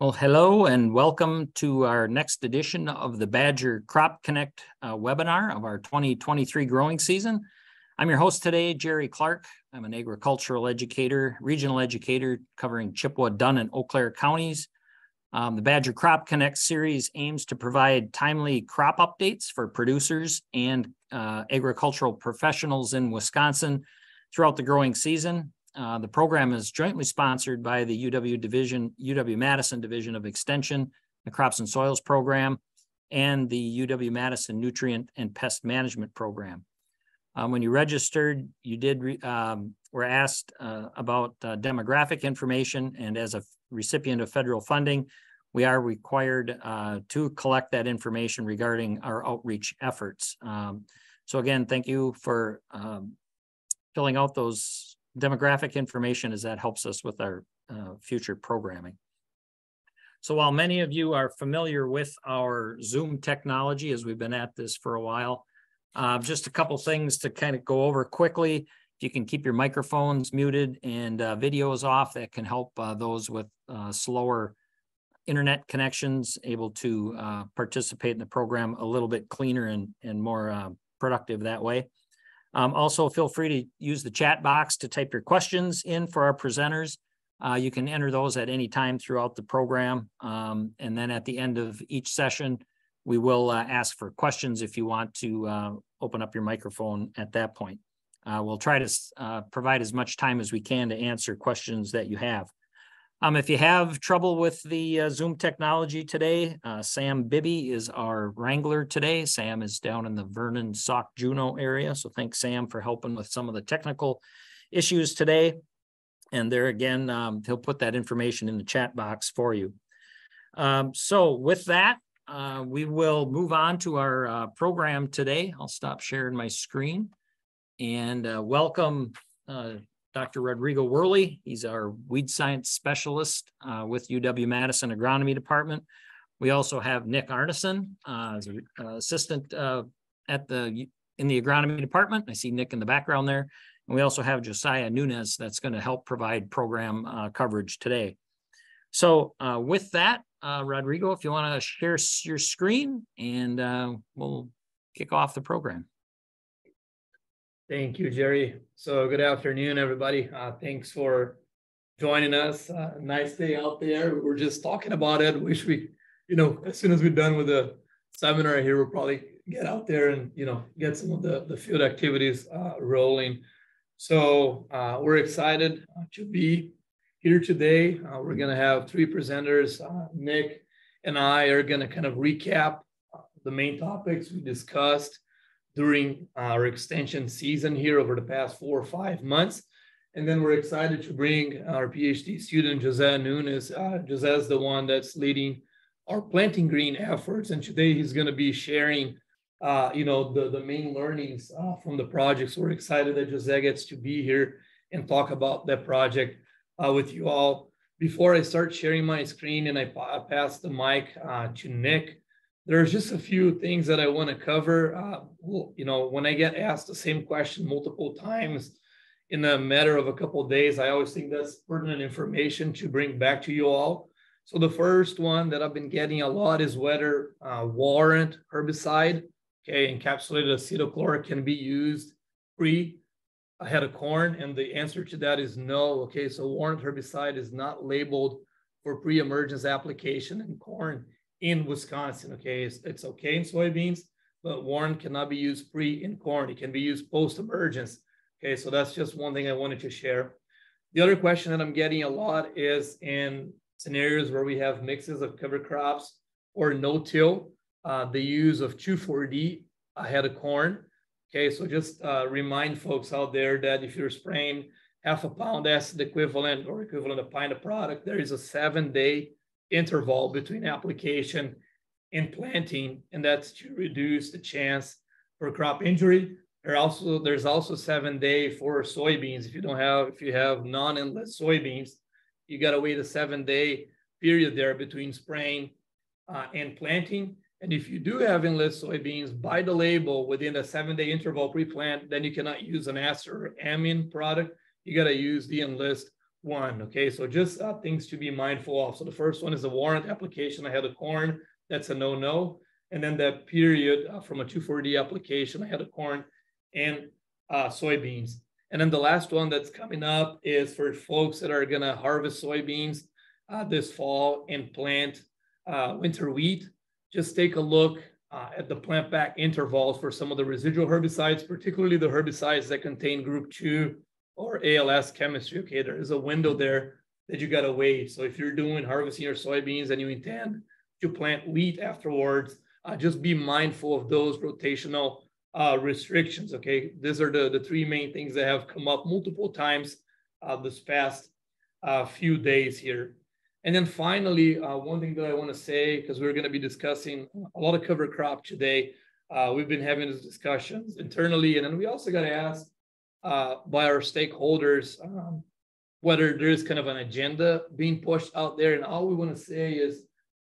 Well, hello and welcome to our next edition of the Badger Crop Connect uh, webinar of our 2023 growing season. I'm your host today, Jerry Clark. I'm an agricultural educator, regional educator covering Chippewa, Dunn, and Eau Claire counties. Um, the Badger Crop Connect series aims to provide timely crop updates for producers and uh, agricultural professionals in Wisconsin throughout the growing season. Uh, the program is jointly sponsored by the UW Division, UW Madison Division of Extension, the Crops and Soils Program, and the UW Madison Nutrient and Pest Management Program. Um, when you registered, you did re, um, were asked uh, about uh, demographic information, and as a recipient of federal funding, we are required uh, to collect that information regarding our outreach efforts. Um, so again, thank you for um, filling out those demographic information as that helps us with our uh, future programming. So while many of you are familiar with our Zoom technology, as we've been at this for a while, uh, just a couple things to kind of go over quickly. If you can keep your microphones muted and uh, videos off, that can help uh, those with uh, slower internet connections able to uh, participate in the program a little bit cleaner and, and more productive that way. Um, also, feel free to use the chat box to type your questions in for our presenters. Uh, you can enter those at any time throughout the program. Um, and then at the end of each session, we will uh, ask for questions if you want to uh, open up your microphone at that point. Uh, we'll try to uh, provide as much time as we can to answer questions that you have. Um, if you have trouble with the uh, Zoom technology today, uh, Sam Bibby is our wrangler today. Sam is down in the Vernon, Sauk, Juneau area. So thanks, Sam, for helping with some of the technical issues today. And there again, um, he'll put that information in the chat box for you. Um, so with that, uh, we will move on to our uh, program today. I'll stop sharing my screen and uh, welcome uh, Dr. Rodrigo Werle. He's our weed science specialist uh, with UW Madison Agronomy Department. We also have Nick Arneson, uh, uh, assistant uh, at the in the agronomy department. I see Nick in the background there. And we also have Josiah Nunes that's going to help provide program uh, coverage today. So uh, with that, Rodrigo, if you want to share your screen and we'll kick off the program. Thank you, Jerry. So good afternoon, everybody. Uh, thanks for joining us. Uh, nice day out there. We are just talking about it. Wish we, you know, as soon as we're done with the seminar here, we'll probably get out there and, you know, get some of the, the field activities uh, rolling. So uh, we're excited uh, to be here today. Uh, we're going to have three presenters. Nick and I are going to kind of recap the main topics we discussed during our extension season here over the past four or five months. And then we're excited to bring our PhD student, Jose Nunes. Uh, Jose is the one that's leading our planting green efforts. And today he's going to be sharing, uh, you know, the, the main learnings uh, from the project. So we're excited that Jose gets to be here and talk about that project uh, with you all. Before I start sharing my screen and I, I pass the mic uh, to Nick, there's just a few things that I want to cover. Uh, you know, when I get asked the same question multiple times in a matter of a couple of days, I always think that's pertinent information to bring back to you all. So the first one that I've been getting a lot is whether uh, warrant herbicide, okay, encapsulated acetochlor can be used pre ahead of corn, and the answer to that is no. Okay, so warrant herbicide is not labeled for pre-emergence application in corn in Wisconsin. Okay, it's, it's okay in soybeans, but warrant cannot be used pre in corn. It can be used post emergence. Okay, so that's just one thing I wanted to share. The other question that I'm getting a lot is in scenarios where we have mixes of cover crops or no-till, uh, the use of 2,4-D ahead of corn. Okay, so just uh, remind folks out there that if you're spraying half a pound acid equivalent or equivalent of a pint of product, there is a seven-day interval between application and planting, and that's to reduce the chance for crop injury. There also there's also seven day for soybeans. If you don't have if you have non-Enlist soybeans, you got to wait a seven day period there between spraying uh, and planting. And if you do have Enlist soybeans, by the label within a seven day interval pre-plant, then you cannot use an ester or amine product. You got to use the enlist one. Okay, so just uh, things to be mindful of. So the first one is a warrant application ahead of corn. That's a no-no. And then that period uh, from a 2,4-D application ahead of corn and uh, soybeans. And then the last one that's coming up is for folks that are going to harvest soybeans uh, this fall and plant uh, winter wheat. Just take a look uh, at the plant back intervals for some of the residual herbicides, particularly the herbicides that contain group two or ALS chemistry. Okay, there is a window there that you got to wait. So if you're doing harvesting your soybeans and you intend to plant wheat afterwards, uh, just be mindful of those rotational uh, restrictions. Okay, these are the, the three main things that have come up multiple times uh, this past uh, few days here. And then finally, uh, one thing that I want to say, because we're going to be discussing a lot of cover crop today. Uh, we've been having these discussions internally, and then we also got asked uh, by our stakeholders um, whether there's kind of an agenda being pushed out there. And all we want to say is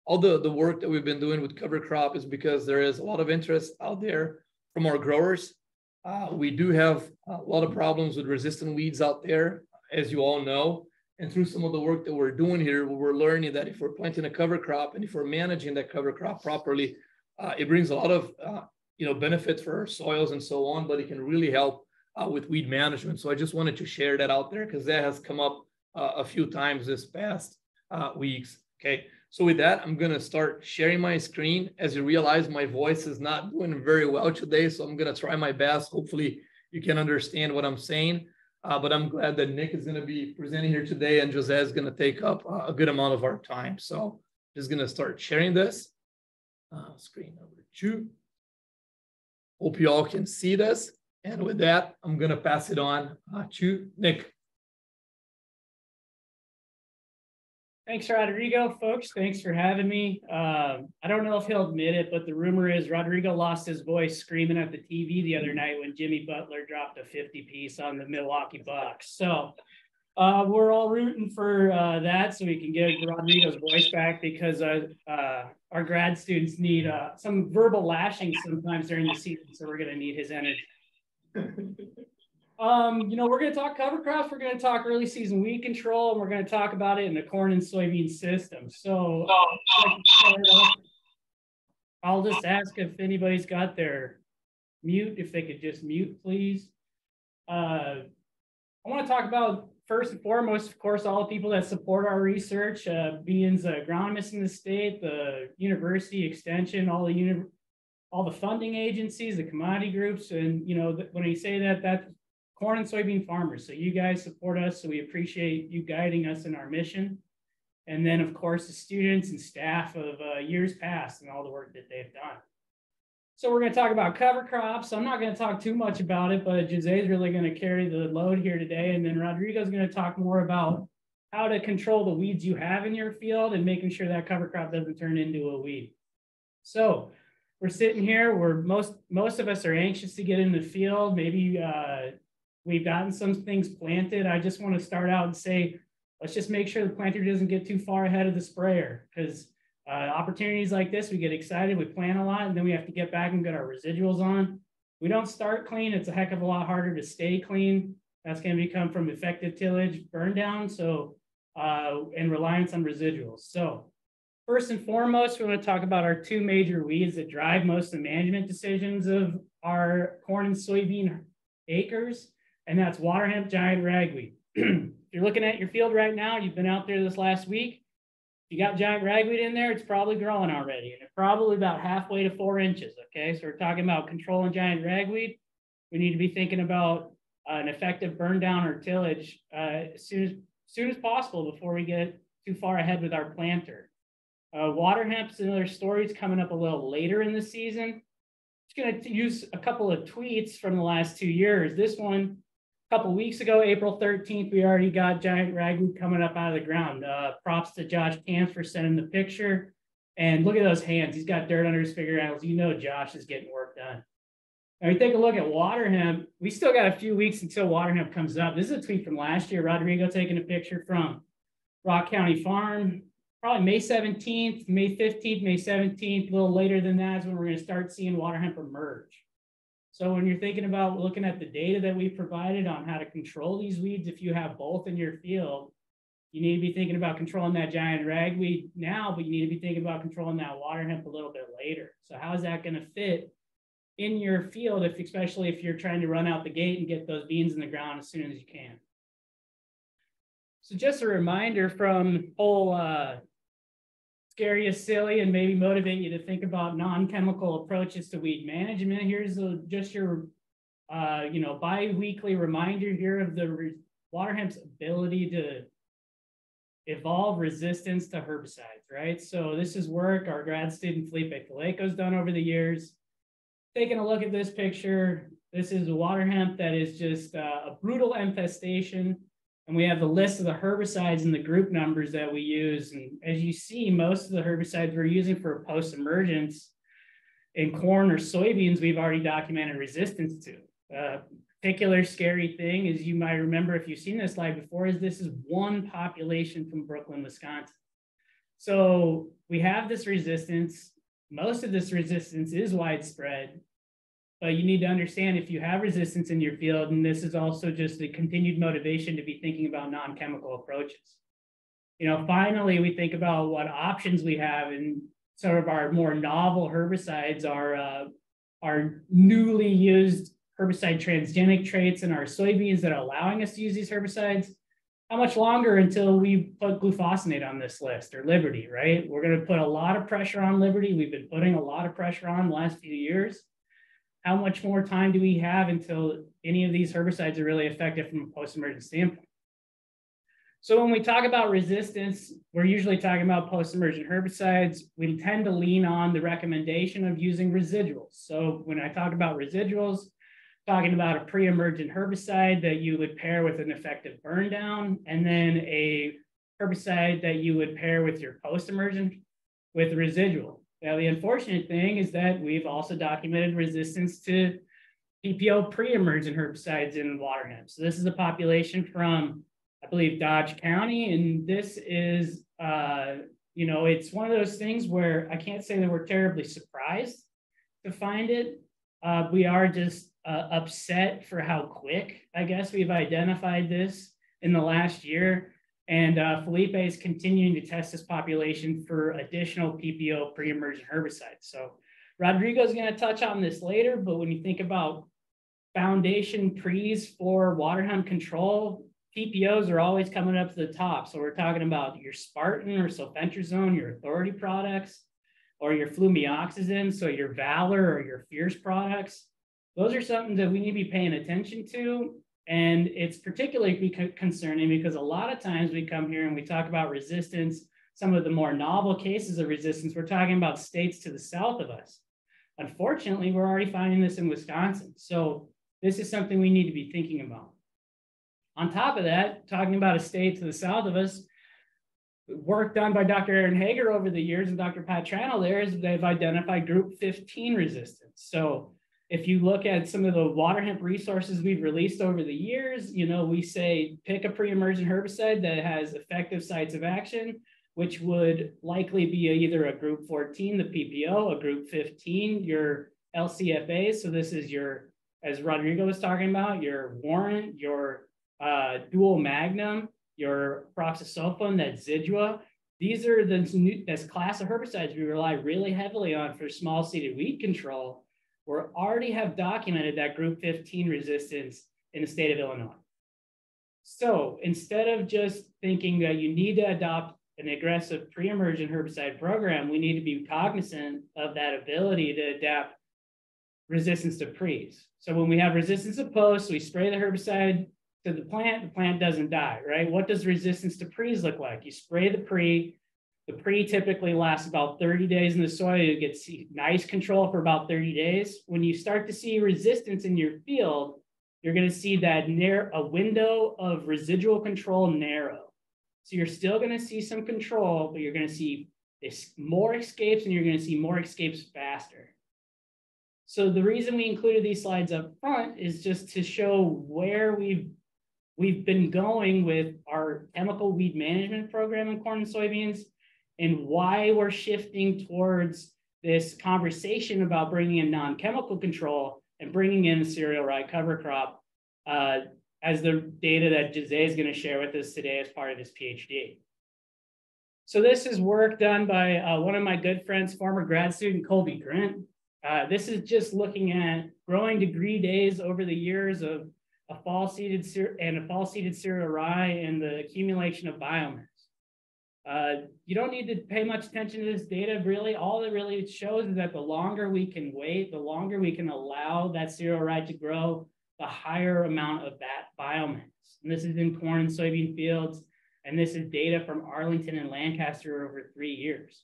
all the, the work that we've been doing with cover crop is because there is a lot of interest out there from our growers. Uh, we do have a lot of problems with resistant weeds out there, as you all know. And through some of the work that we're doing here, we're learning that if we're planting a cover crop and if we're managing that cover crop properly, uh, it brings a lot of uh, you know benefits for our soils and so on, but it can really help uh, with weed management. So I just wanted to share that out there because that has come up uh, a few times this past uh, weeks. Okay, so with that, I'm gonna start sharing my screen. As you realize, my voice is not doing very well today, so I'm gonna try my best. Hopefully, you can understand what I'm saying. Uh, but I'm glad that Nick is going to be presenting here today and Jose is going to take up uh, a good amount of our time. So just going to start sharing this. Uh, screen number two. Hope you all can see this. And with that, I'm going to pass it on uh, to Nick. Thanks, Rodrigo. Folks, thanks for having me. Um, I don't know if he'll admit it, but the rumor is Rodrigo lost his voice screaming at the TV the other night when Jimmy Butler dropped a 50 piece on the Milwaukee Bucks. So uh, we're all rooting for uh, that so we can get Rodrigo's voice back because uh, uh our grad students need uh, some verbal lashing sometimes during the season. So we're going to need his energy. Um, you know, we're going to talk cover crops. We're going to talk early season weed control, and we're going to talk about it in the corn and soybean system. So I'll just ask if anybody's got their mute, if they could just mute, please. Uh, I want to talk about first and foremost, of course, all the people that support our research, uh, being the agronomists in the state, the university extension, all the uni all the funding agencies, the commodity groups, and you know, when I say that, that corn and soybean farmers. So you guys support us. So we appreciate you guiding us in our mission. And then, of course, the students and staff of uh, years past and all the work that they've done. So we're going to talk about cover crops. I'm not going to talk too much about it, but Jose is really going to carry the load here today. And then Rodrigo is going to talk more about how to control the weeds you have in your field and making sure that cover crop doesn't turn into a weed. So we're sitting here. We're most most of us are anxious to get in the field. Maybe uh, We've gotten some things planted. I just want to start out and say, let's just make sure the planter doesn't get too far ahead of the sprayer because uh, opportunities like this, we get excited, we plant a lot, and then we have to get back and get our residuals on. We don't start clean. It's a heck of a lot harder to stay clean. That's going to become from effective tillage burn down. So, uh, and reliance on residuals. So first and foremost, we want to talk about our two major weeds that drive most of the management decisions of our corn and soybean acres and that's water hemp giant ragweed. if you're looking at your field right now, you've been out there this last week, you got giant ragweed in there, it's probably growing already, and it's probably about halfway to four inches, okay? So we're talking about controlling giant ragweed. We need to be thinking about uh, an effective burn down or tillage uh, as, soon as, as soon as possible before we get too far ahead with our planter. Uh, water hemp's another story. It's coming up a little later in the season. Just going to use a couple of tweets from the last two years. This one a couple weeks ago, April 13th, we already got giant ragweed coming up out of the ground. Uh, props to Josh Camps for sending the picture. And look at those hands. He's got dirt under his fingernails. You know Josh is getting work done. And we take a look at water hemp. We still got a few weeks until water hemp comes up. This is a tweet from last year. Rodrigo taking a picture from Rock County Farm. Probably May 17th, May 15th, May 17th. A little later than that is when we're going to start seeing water hemp emerge. So when you're thinking about looking at the data that we provided on how to control these weeds, if you have both in your field, You need to be thinking about controlling that giant ragweed now, but you need to be thinking about controlling that water hemp a little bit later. So how is that going to fit in your field, if especially if you're trying to run out the gate and get those beans in the ground as soon as you can? So just a reminder from whole uh, scary is silly and maybe motivate you to think about non-chemical approaches to weed management. Here's a, just your, uh, you know, bi-weekly reminder here of the water hemp's ability to evolve resistance to herbicides, right? So this is work our grad student Felipe Faleco's done over the years. Taking a look at this picture, this is a water hemp that is just uh, a brutal infestation. And we have the list of the herbicides and the group numbers that we use. And as you see, most of the herbicides we're using for post-emergence in corn or soybeans, we've already documented resistance to. Uh, particular scary thing is you might remember if you've seen this slide before is this is one population from Brooklyn, Wisconsin. So we have this resistance. Most of this resistance is widespread, but you need to understand if you have resistance in your field, and this is also just a continued motivation to be thinking about non-chemical approaches. You know, finally, we think about what options we have and some of our more novel herbicides are, uh, are newly used herbicide transgenic traits in our soybeans that are allowing us to use these herbicides. How much longer until we put glufosinate on this list or Liberty, right? We're going to put a lot of pressure on Liberty. We've been putting a lot of pressure on the last few years. How much more time do we have until any of these herbicides are really effective from a post-emergent standpoint? So when we talk about resistance, we're usually talking about post-emergent herbicides. We tend to lean on the recommendation of using residuals. So when I talk about residuals, talking about a pre-emergent herbicide that you would pair with an effective burn down, and then a herbicide that you would pair with your post-emergent with residual. Now, the unfortunate thing is that we've also documented resistance to PPO pre-emergent herbicides in water hemp. So this is a population from, I believe, Dodge County, and this is, uh, you know, it's one of those things where I can't say that we're terribly surprised to find it. Uh, we are just uh, upset for how quick, I guess, we've identified this in the last year. And uh, Felipe is continuing to test this population for additional PPO pre-emergent herbicides. So Rodrigo is going to touch on this later, but when you think about foundation pre's for water hemp control, PPOs are always coming up to the top. So we're talking about your Spartan or sulfentrazone, your authority products, or your flumioxazin, so your Valor or your Fierce products those are something that we need to be paying attention to. And it's particularly concerning because a lot of times we come here and we talk about resistance, some of the more novel cases of resistance, we're talking about states to the south of us. Unfortunately, we're already finding this in Wisconsin. So this is something we need to be thinking about. On top of that, talking about a state to the south of us, work done by Dr. Aaron Hager over the years and Dr. Pat Tranel there is they've identified group 15 resistance. So if you look at some of the water hemp resources we've released over the years, you know, we say pick a pre-emergent herbicide that has effective sites of action, which would likely be either a group 14, the PPO, a group 15, your LCFA. So this is your, as Rodrigo was talking about, your warrant, your uh, dual magnum, your pyroxasulfone, that Zidua. These are the new, this class of herbicides we rely really heavily on for small seeded weed control we already have documented that group 15 resistance in the state of Illinois. So instead of just thinking that you need to adopt an aggressive pre-emergent herbicide program, we need to be cognizant of that ability to adapt resistance to pre's. So when we have resistance to post, we spray the herbicide to the plant, the plant doesn't die, right? What does resistance to pre's look like? You spray the pre, the pre typically lasts about 30 days in the soil. You get nice control for about 30 days. When you start to see resistance in your field, you're going to see that near a window of residual control narrow. So you're still going to see some control, but you're going to see more escapes and you're going to see more escapes faster. So the reason we included these slides up front is just to show where we've we've been going with our chemical weed management program in corn and soybeans and why we're shifting towards this conversation about bringing in non-chemical control and bringing in cereal rye cover crop uh, as the data that Jose is going to share with us today as part of his PhD. So this is work done by uh, one of my good friends, former grad student Kolby Grint. Uh, this is just looking at growing degree days over the years of a fall seeded and a fall seeded cereal rye and the accumulation of biomass. Uh, you don't need to pay much attention to this data. Really, all it really shows is that the longer we can wait, the longer we can allow that cereal rye to grow, the higher amount of that biomass. And this is in corn and soybean fields. And this is data from Arlington and Lancaster over three years.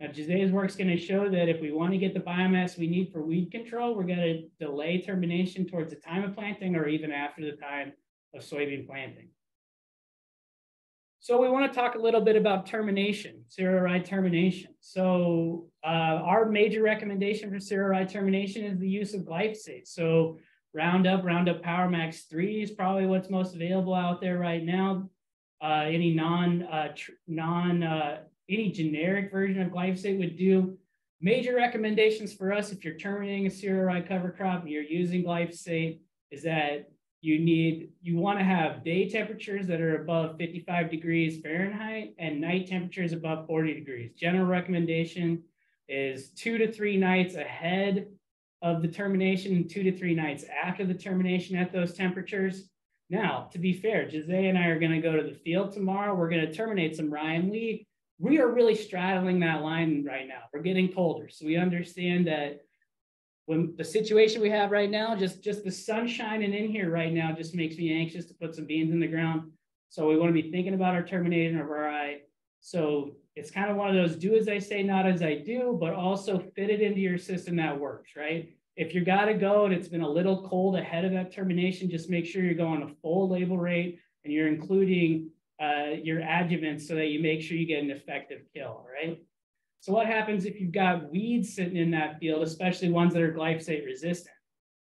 Now, Jose's work is going to show that if we want to get the biomass we need for weed control, we're going to delay termination towards the time of planting or even after the time of soybean planting. So we want to talk a little bit about termination, rye termination. So uh, our major recommendation for rye termination is the use of glyphosate. So Roundup, Roundup Power Max 3 is probably what's most available out there right now. Uh, any non, uh, non, uh, any generic version of glyphosate would do. Major recommendations for us if you're terminating a rye cover crop and you're using glyphosate is that you need, you want to have day temperatures that are above 55 degrees Fahrenheit and night temperatures above 40 degrees. General recommendation is two to three nights ahead of the termination and two to three nights after the termination at those temperatures. Now, to be fair, Jose and I are going to go to the field tomorrow. We're going to terminate some Ryan we We are really straddling that line right now. We're getting colder. So we understand that when the situation we have right now, just, just the sun shining in here right now just makes me anxious to put some beans in the ground. So we want to be thinking about our termination of rye. So it's kind of one of those do as I say, not as I do, but also fit it into your system that works, right? If you got to go and it's been a little cold ahead of that termination, just make sure you're going a full label rate and you're including uh, your adjuvants so that you make sure you get an effective kill, right? So what happens if you've got weeds sitting in that field, especially ones that are glyphosate resistant?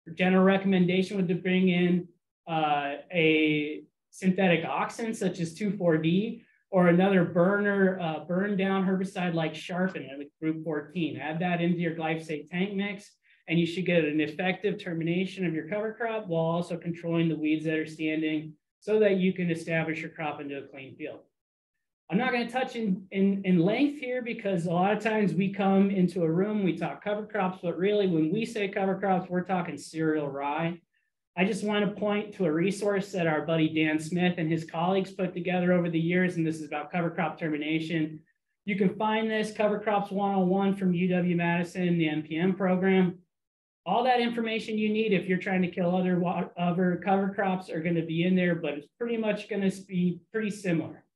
Your general recommendation would to bring in uh, a synthetic auxin such as 2,4-D or another burner, uh, burn down herbicide like Sharpen, like group 14. Add that into your glyphosate tank mix and you should get an effective termination of your cover crop while also controlling the weeds that are standing so that you can establish your crop into a clean field. I'm not going to touch in, in, in length here because a lot of times we come into a room, we talk cover crops, but really when we say cover crops, we're talking cereal rye. I just want to point to a resource that our buddy Dan Smith and his colleagues put together over the years, and this is about cover crop termination. You can find this Cover Crops 101 from UW-Madison, the NPM program. All that information you need if you're trying to kill other, other cover crops are going to be in there, but it's pretty much going to be pretty similar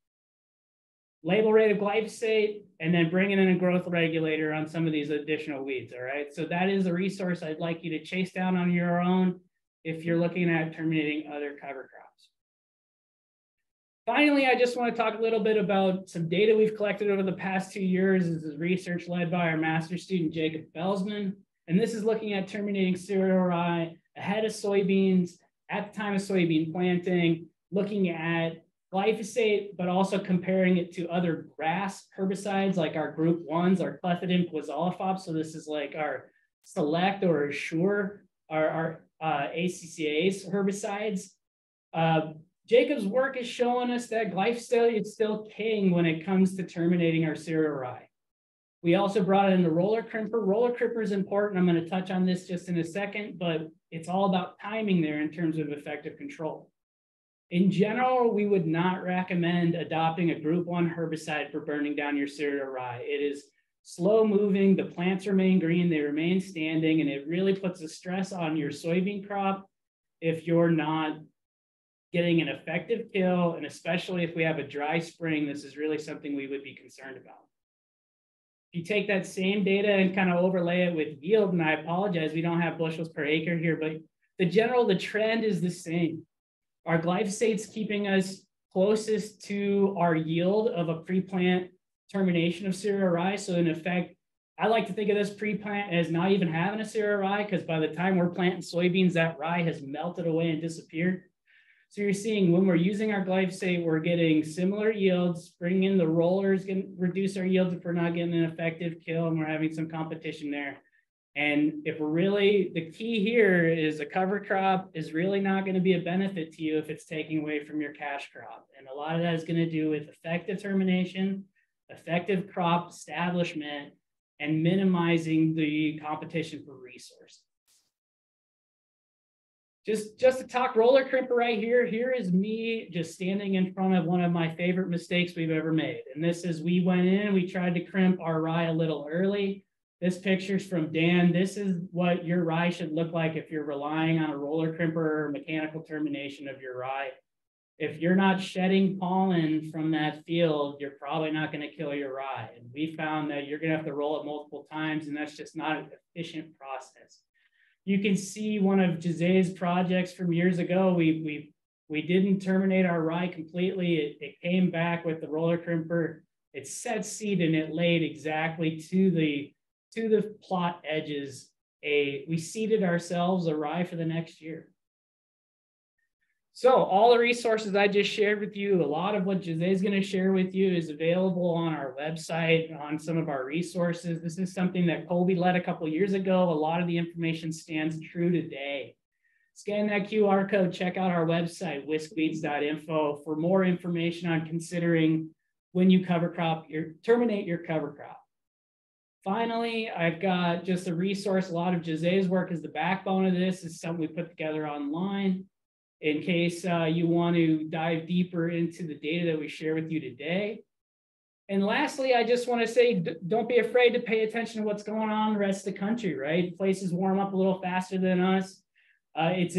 label rate of glyphosate, and then bringing in a growth regulator on some of these additional weeds, all right? So that is a resource I'd like you to chase down on your own if you're looking at terminating other cover crops. Finally, I just want to talk a little bit about some data we've collected over the past two years. This is research led by our master student, Jacob Felsman. And this is looking at terminating cereal rye ahead of soybeans at the time of soybean planting, looking at glyphosate, but also comparing it to other grass herbicides like our group ones, our clethodim quizalofop. So this is like our select or assure, our, our uh, ACCase herbicides. Uh, Jacob's work is showing us that glyphosate is still king when it comes to terminating our cereal rye. We also brought in the roller crimper. Roller crimper is important. I'm going to touch on this just in a second, but it's all about timing there in terms of effective control. In general, we would not recommend adopting a group one herbicide for burning down your cereal rye. It is slow moving, the plants remain green, they remain standing, and it really puts a stress on your soybean crop if you're not getting an effective kill, and especially if we have a dry spring, this is really something we would be concerned about. If you take that same data and kind of overlay it with yield, and I apologize, we don't have bushels per acre here, but the general, the trend is the same. Are glyphosates keeping us closest to our yield of a pre-plant termination of cereal rye? So in effect, I like to think of this pre-plant as not even having a cereal rye because by the time we're planting soybeans, that rye has melted away and disappeared. So you're seeing when we're using our glyphosate, we're getting similar yields, bringing in the rollers, can reduce our yields if we're not getting an effective kill and we're having some competition there. And if we're really, the key here is a cover crop is really not going to be a benefit to you if it's taking away from your cash crop. And a lot of that is going to do with effective termination, effective crop establishment, and minimizing the competition for resources. Just, just to talk roller crimper right here, here is me just standing in front of one of my favorite mistakes we've ever made. And this is we went in, we tried to crimp our rye a little early. This picture's from Dan. This is what your rye should look like if you're relying on a roller crimper or mechanical termination of your rye. If you're not shedding pollen from that field, you're probably not going to kill your rye. And we found that you're going to have to roll it multiple times, and that's just not an efficient process you can see one of Jose's projects from years ago. We we we didn't terminate our rye completely. It, it came back with the roller crimper. It set seed and it laid exactly to the to the plot edges. A we seeded ourselves a rye for the next year. So all the resources I just shared with you, a lot of what Jose is going to share with you is available on our website, on some of our resources. This is something that Colby led a couple years ago. A lot of the information stands true today. Scan that QR code, check out our website, wiscweeds.info for more information on considering when you cover crop, your terminate your cover crop. Finally, I've got just a resource. A lot of Jose's work is the backbone of this. It's something we put together online in case uh, you want to dive deeper into the data that we share with you today. And lastly, I just want to say, don't be afraid to pay attention to what's going on in the rest of the country, right? Places warm up a little faster than us. Uh, it's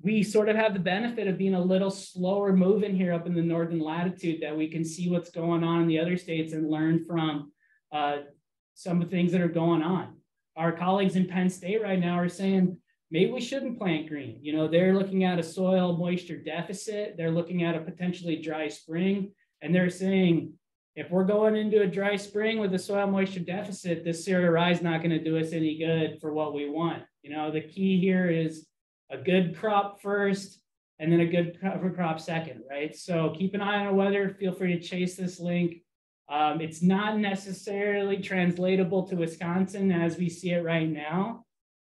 we sort of have the benefit of being a little slower moving here up in the northern latitude that we can see what's going on in the other states and learn from uh, some of the things that are going on. Our colleagues in Penn State right now are saying, maybe we shouldn't plant green. You know, they're looking at a soil moisture deficit. They're looking at a potentially dry spring. And they're saying, if we're going into a dry spring with a soil moisture deficit, this cereal rye is not going to do us any good for what we want. You know, the key here is a good crop first and then a good cover crop second, right? So keep an eye on the weather. Feel free to chase this link. Um, it's not necessarily translatable to Wisconsin as we see it right now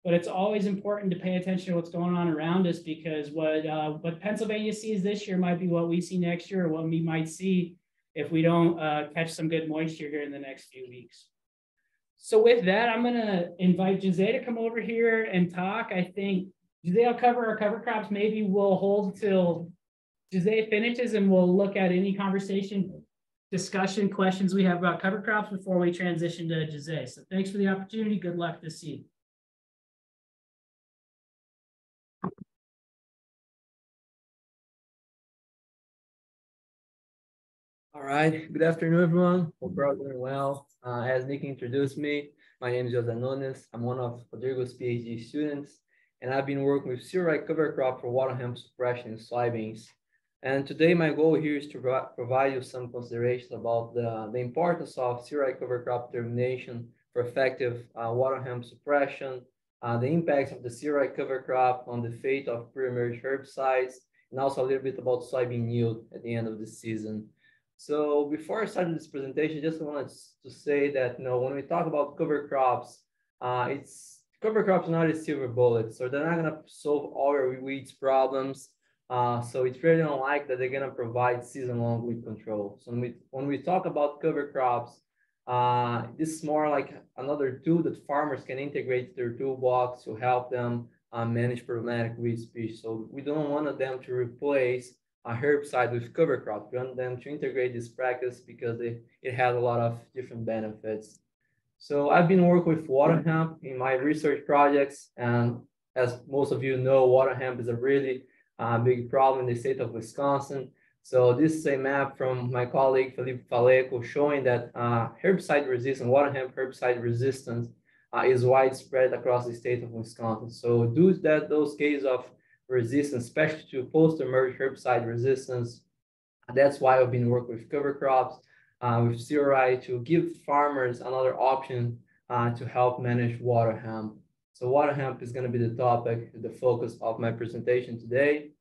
but it's always important to pay attention to what's going on around us because what uh, what Pennsylvania sees this year might be what we see next year or what we might see if we don't uh, catch some good moisture here in the next few weeks. So with that, I'm gonna invite Jose to come over here and talk. I think Jose will cover our cover crops. Maybe we'll hold till Jose finishes and we'll look at any conversation, discussion, questions we have about cover crops before we transition to Jose. So thanks for the opportunity. Good luck this season. All right, good afternoon, everyone. Hope you're all doing well. Uh, as Nick introduced me, my name is Jose Nunes. I'm one of Rodrigo's PhD students, and I've been working with cereal cover crop for water hemp suppression in soybeans. And today my goal here is to provide you some considerations about the, the importance of cereal cover crop termination for effective uh, water hemp suppression, uh, the impacts of the cereal cover crop on the fate of pre-emerge herbicides, and also a little bit about soybean yield at the end of the season. So before I start this presentation, just wanted to say that you know when we talk about cover crops, uh, it's cover crops are not a silver bullet, so they're not gonna solve all your weeds problems. Uh, so it's really unlikely that they're gonna provide season-long weed control. So when we when we talk about cover crops, uh, this is more like another tool that farmers can integrate their toolbox to help them uh, manage problematic weed species. So we don't want them to replace a herbicide with cover crop. We want them to integrate this practice because it, it has a lot of different benefits. So I've been working with water hemp in my research projects. And as most of you know, water hemp is a really uh, big problem in the state of Wisconsin. So this is a map from my colleague Felipe Faleco showing that uh, herbicide resistance, water hemp herbicide resistance uh, is widespread across the state of Wisconsin. So due to that, those cases of resistance, especially to post-emerge herbicide resistance. That's why I've been working with cover crops, uh, with CRI to give farmers another option uh, to help manage water hemp. So water hemp is going to be the topic, the focus of my presentation today.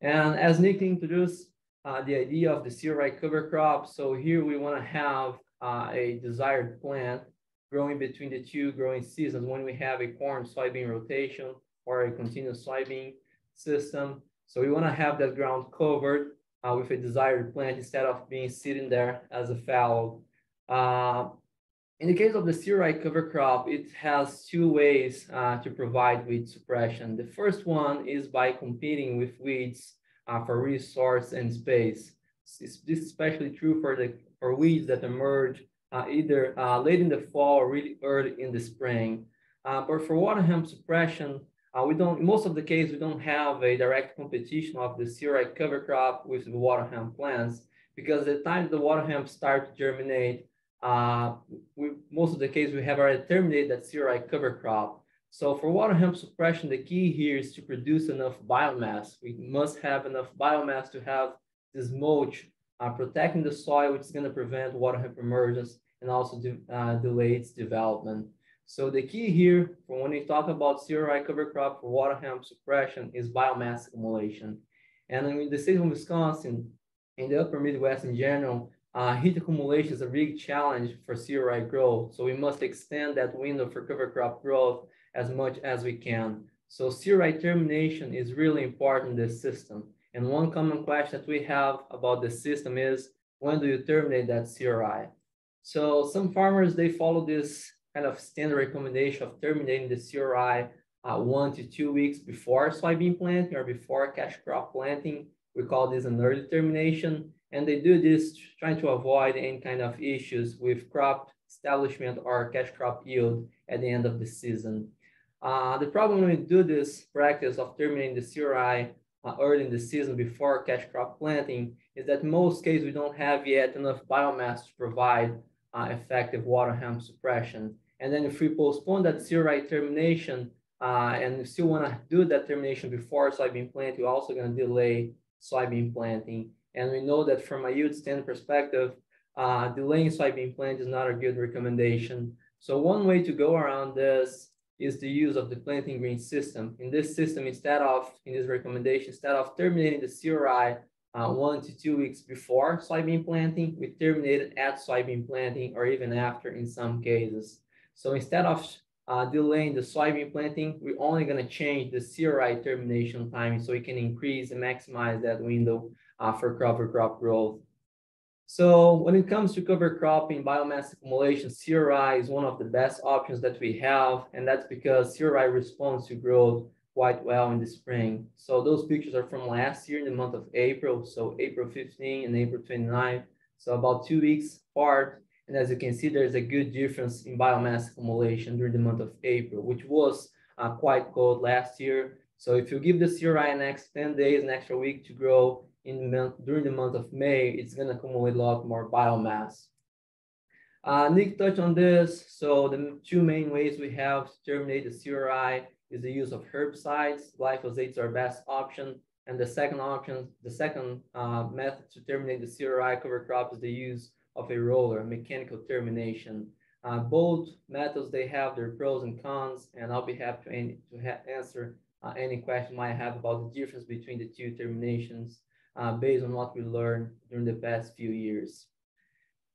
And as Nick introduced, uh, the idea of the CRI cover crop. So here we want to have uh, a desired plant growing between the two growing seasons when we have a corn soybean rotation or a continuous soybean system. So we want to have that ground covered uh, with a desired plant instead of being sitting there as a fallow. In the case of the cereal cover crop, it has two ways uh, to provide weed suppression. The first one is by competing with weeds uh, for resource and space. This is especially true for the for weeds that emerge uh, either uh, late in the fall or really early in the spring. Uh, but for water hemp suppression, uh, we don't, in most of the case, we don't have a direct competition of the cereal cover crop with the water hemp plants because the time the water hemp start to germinate, uh, we, most of the case, we have already terminated that cereal cover crop. So for water hemp suppression, the key here is to produce enough biomass. We must have enough biomass to have this mulch uh, protecting the soil, which is going to prevent water hemp emergence and also de uh, delay its development. So the key here, for when we talk about cereal cover crop for water hemp suppression, is biomass accumulation. And in the state of Wisconsin, in the upper Midwest in general, uh, heat accumulation is a big challenge for cereal growth. So we must extend that window for cover crop growth as much as we can. So cereal termination is really important in this system. And one common question that we have about the system is, when do you terminate that CRI? So some farmers, they follow this kind of standard recommendation of terminating the CRI uh, one to two weeks before soybean planting or before cash crop planting. We call this an early termination. And they do this trying to avoid any kind of issues with crop establishment or cash crop yield at the end of the season. Uh, the problem when we do this practice of terminating the CRI uh, early in the season before cash crop planting is that most cases we don't have yet enough biomass to provide uh, effective water hemp suppression. And then if we postpone that CRI termination uh, and still want to do that termination before soybean planting, we're also going to delay soybean planting. And we know that from a yield stand perspective, uh, delaying soybean plant is not a good recommendation. So one way to go around this is the use of the planting green system. In this system, instead of, in this recommendation, instead of terminating the CRI uh, one to two weeks before soybean planting, we terminate it at soybean planting or even after in some cases. So instead of uh, delaying the soybean planting, we're only going to change the CRI termination timing so we can increase and maximize that window uh, for cover crop growth. So when it comes to cover cropping biomass accumulation, CRI is one of the best options that we have, and that's because CRI responds to growth quite well in the spring. So those pictures are from last year in the month of April, so April 15 and April 29, so about two weeks apart. And as you can see, there's a good difference in biomass accumulation during the month of April, which was uh, quite cold last year. So if you give the CRI an next 10 days, an extra week to grow in during the month of May, it's gonna accumulate a lot more biomass. Uh, Nick touched on this. So the two main ways we have to terminate the CRI is the use of herbicides. Glyphosate is our best option. And the second option, the second uh, method to terminate the CRI cover crop is the use of a roller, mechanical termination. Uh, both methods, they have their pros and cons, and I'll be happy to, any, to answer uh, any question you might have about the difference between the two terminations uh, based on what we learned during the past few years.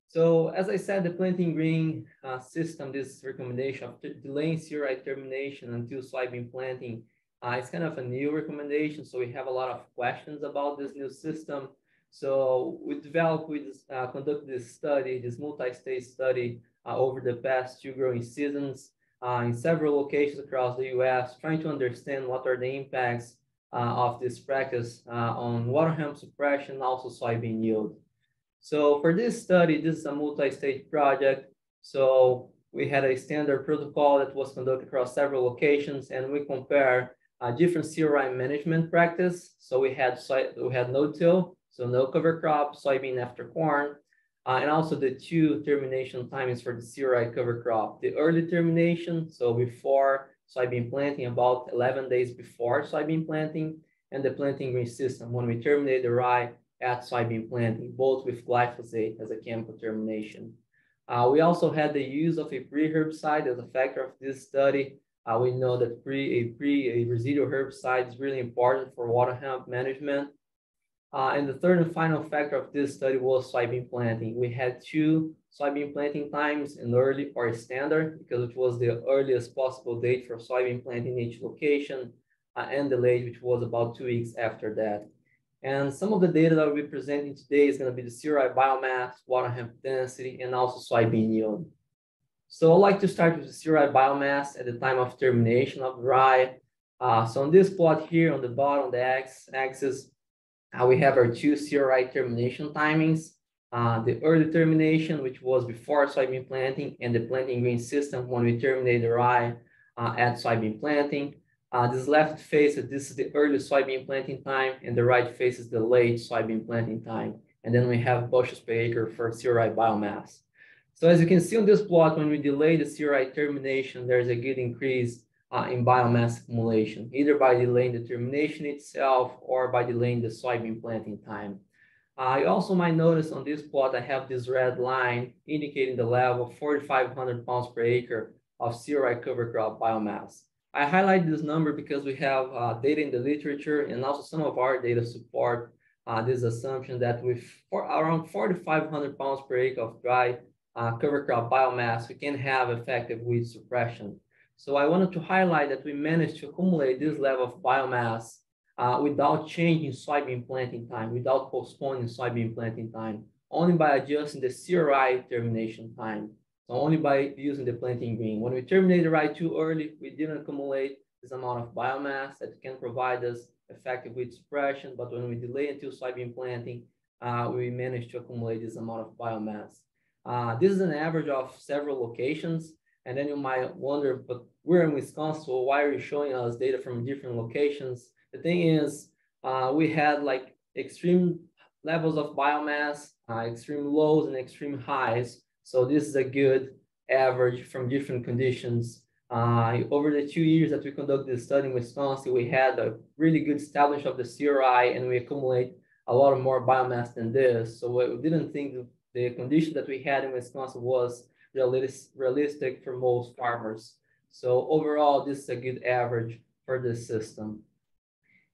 So as I said, the planting green uh, system, this recommendation of delaying CRI termination until soybean planting, uh, it's kind of a new recommendation. So we have a lot of questions about this new system. So we developed, we uh, conducted this study, this multi-state study uh, over the past two growing seasons uh, in several locations across the US, trying to understand what are the impacts of this practice uh, on water hemp suppression, also soybean yield. So for this study, this is a multi-stage project. So we had a standard protocol that was conducted across several locations, and we compare uh, different CRI management practice. So we had we had no-till, so no cover crop, soybean after corn, uh, and also the two termination timings for the CRI cover crop. The early termination, so before soybean planting, about 11 days before soybean planting, and the planting green system when we terminate the rye at soybean planting, both with glyphosate as a chemical termination. Uh, we also had the use of a pre-herbicide as a factor of this study. Uh, we know that pre, a pre a residual herbicide is really important for water hemp management. Uh, and the third and final factor of this study was soybean planting. We had two soybean planting times in early or standard because it was the earliest possible date for soybean planting in each location uh, and the late, which was about two weeks after that. And some of the data that we'll be presenting today is going to be the cereal rye biomass, water hemp density, and also soybean yield. So I'd like to start with the cereal rye biomass at the time of termination of dry. Uh, so on this plot here on the bottom, the x-axis, uh, we have our two cereal rye termination timings. Uh, the early termination, which was before soybean planting, and the planting green system when we terminate the rye uh, at soybean planting. Uh, this left face, this is the early soybean planting time, and the right face is the late soybean planting time. And then we have bushels per acre for cereal rye biomass. So as you can see on this plot, when we delay the cereal rye termination, there's a good increase uh, in biomass accumulation, either by delaying the termination itself or by delaying the soybean planting time. Uh, you also might notice on this plot, I have this red line indicating the level of 4,500 pounds per acre of cereal rye cover crop biomass. I highlight this number because we have uh, data in the literature and also some of our data support uh, this assumption that with around 4,500 pounds per acre of dry uh, cover crop biomass, we can have effective weed suppression. So I wanted to highlight that we managed to accumulate this level of biomass uh, without changing soybean planting time, without postponing soybean planting time, only by adjusting the cereal rye termination time. So only by using the planting green. When we terminate the rye too early, we didn't accumulate this amount of biomass that can provide us effective weed suppression. But when we delay until soybean planting, uh, we managed to accumulate this amount of biomass. Uh, this is an average of several locations. And then you might wonder, but we're in Wisconsin, so why are you showing us data from different locations? The thing is, uh, we had like extreme levels of biomass, uh, extreme lows and extreme highs. So this is a good average from different conditions. Uh, over the two years that we conducted the study in Wisconsin, we had a really good establishment of the cereal rye and we accumulate a lot of more biomass than this. So we didn't think the condition that we had in Wisconsin was realistic for most farmers. So overall, this is a good average for this system.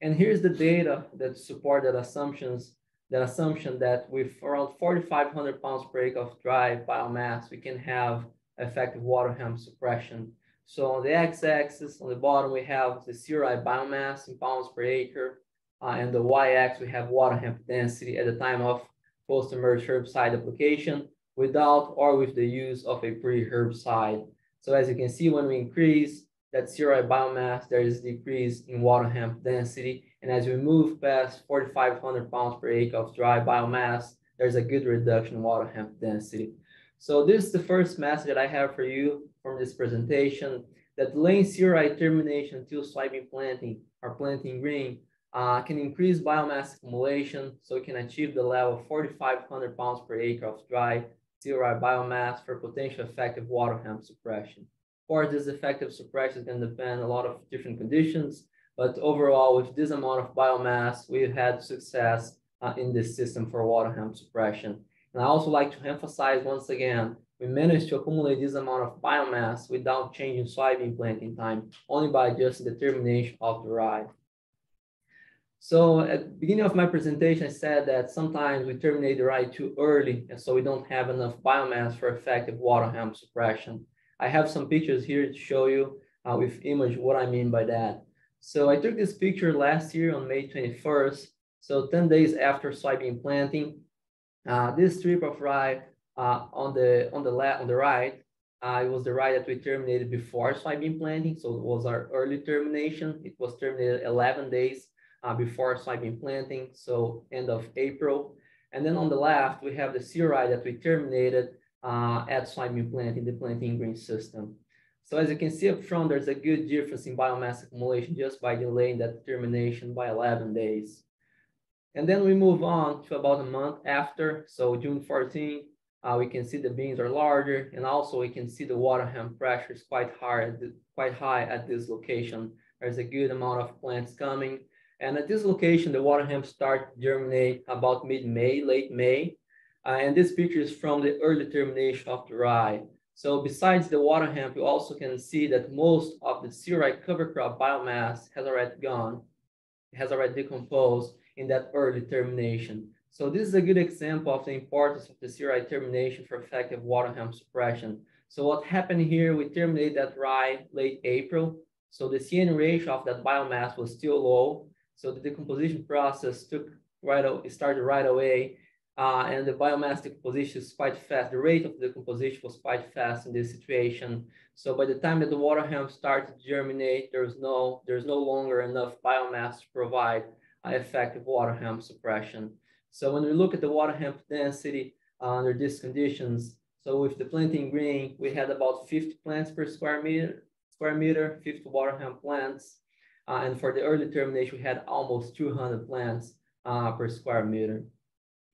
And here's the data that support that assumptions, that assumption that with around 4,500 pounds per acre of dry biomass, we can have effective water hemp suppression. So on the x-axis, on the bottom, we have the cereal rye biomass in pounds per acre, uh, and the y-axis, we have water hemp density at the time of post-emerge herbicide application without or with the use of a pre-herbicide. So as you can see, when we increase that cereal rye biomass, there is decrease in water hemp density. And as we move past 4,500 pounds per acre of dry biomass, there's a good reduction in water hemp density. So this is the first message that I have for you from this presentation, that delaying cereal rye termination until soybean planting or planting green uh, can increase biomass accumulation, so it can achieve the level of 4,500 pounds per acre of dry cereal rye biomass for potential effective water hemp suppression. Of course, this effective suppression can depend on a lot of different conditions, but overall, with this amount of biomass, we've had success uh, in this system for water hemp suppression. And I also like to emphasize once again, we managed to accumulate this amount of biomass without changing soybean planting time, only by adjusting the termination of the rye. So at the beginning of my presentation, I said that sometimes we terminate the rye too early, and so we don't have enough biomass for effective water hemp suppression. I have some pictures here to show you uh, with image what I mean by that. So I took this picture last year on May 21st, so 10 days after soybean planting. Uh, this strip of rye uh, on the on the left on the right, uh, it was the rye that we terminated before soybean planting, so it was our early termination. It was terminated 11 days uh, before soybean planting, so end of April. And then on the left, we have the cereal rye that we terminated uh, at soybean planting, the planting green system. So as you can see up front, there's a good difference in biomass accumulation just by delaying that termination by 11 days. And then we move on to about a month after, so June 14, uh, we can see the beans are larger, and also we can see the water hemp pressure is quite high, quite high at this location. There's a good amount of plants coming, and at this location, the water hemp start to germinate about mid-May, late May. Uh, and this picture is from the early termination of the rye. So besides the water hemp, you also can see that most of the cereal rye cover crop biomass has already gone. has already decomposed in that early termination. So this is a good example of the importance of the cereal rye termination for effective water hemp suppression. So what happened here, we terminated that rye late April. So the CN ratio of that biomass was still low. So the decomposition process took right, it started right away. Uh, and the biomass decomposition is quite fast. The rate of decomposition was quite fast in this situation. So by the time that the water hemp started to germinate, there's no there's no longer enough biomass to provide uh, effective water hemp suppression. So when we look at the water hemp density uh, under these conditions, so with the planting green, we had about 50 plants per square meter, square meter, 50 water hemp plants. Uh, and for the early termination, we had almost 200 plants uh, per square meter.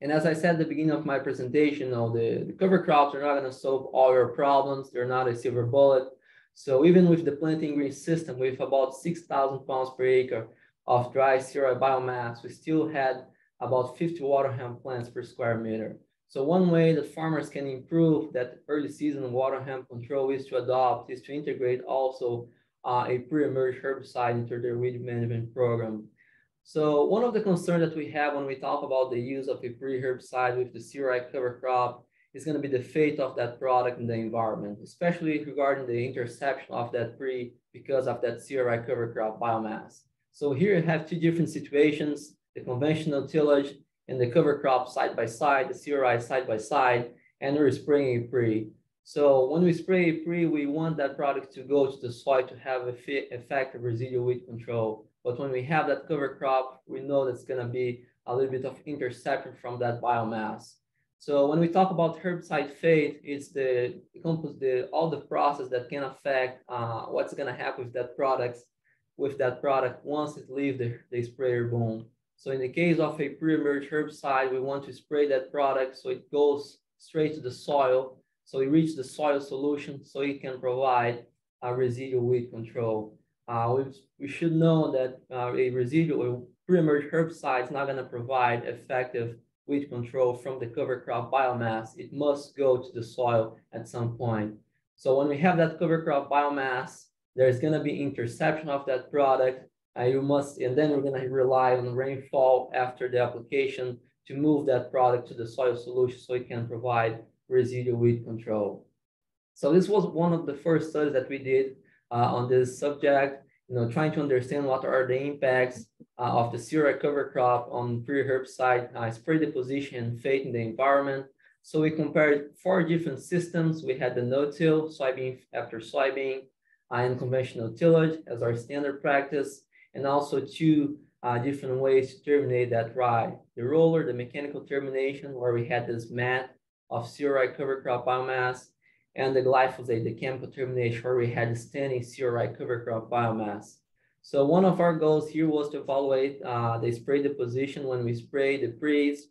And as I said at the beginning of my presentation, you know, the, the cover crops are not going to solve all your problems. They're not a silver bullet. So even with the planting green system, with about 6,000 pounds per acre of dry cereal biomass, we still had about 50 water hemp plants per square meter. So one way that farmers can improve that early season water hemp control is to adopt, is to integrate also uh, a pre-emerge herbicide into their weed management program. So one of the concerns that we have when we talk about the use of a pre-herbicide with the cereal rye cover crop is going to be the fate of that product in the environment, especially regarding the interception of that pre because of that cereal rye cover crop biomass. So here you have two different situations, the conventional tillage and the cover crop side by side, the cereal rye side by side, and we're spraying a pre. So when we spray a pre, we want that product to go to the soil to have a fit effect of residual weed control. But when we have that cover crop, we know that's gonna be a little bit of interception from that biomass. So when we talk about herbicide fate, it's the, the all the process that can affect uh, what's gonna happen with that product, with that product once it leaves the, the sprayer boom. So in the case of a pre-emerge herbicide, we want to spray that product so it goes straight to the soil, so it reaches the soil solution, so it can provide a residual weed control. Uh, we, we should know that uh, a residual or pre-emerge herbicide is not going to provide effective weed control from the cover crop biomass. It must go to the soil at some point. So when we have that cover crop biomass, there's going to be interception of that product. Uh, you must, and then we're going to rely on rainfall after the application to move that product to the soil solution so it can provide residual weed control. So this was one of the first studies that we did uh, on this subject, you know, trying to understand what are the impacts uh, of the cereal rye cover crop on pre-herbicide uh, spray deposition and fate in the environment. So we compared four different systems. We had the no-till, soybean after soybean, and conventional tillage as our standard practice, and also two uh, different ways to terminate that rye. The roller, the mechanical termination, where we had this mat of cereal rye cover crop biomass, and the glyphosate, the chemical termination, where we had standing cereal rye cover crop biomass. So one of our goals here was to evaluate uh, the spray deposition when we spray the pre's.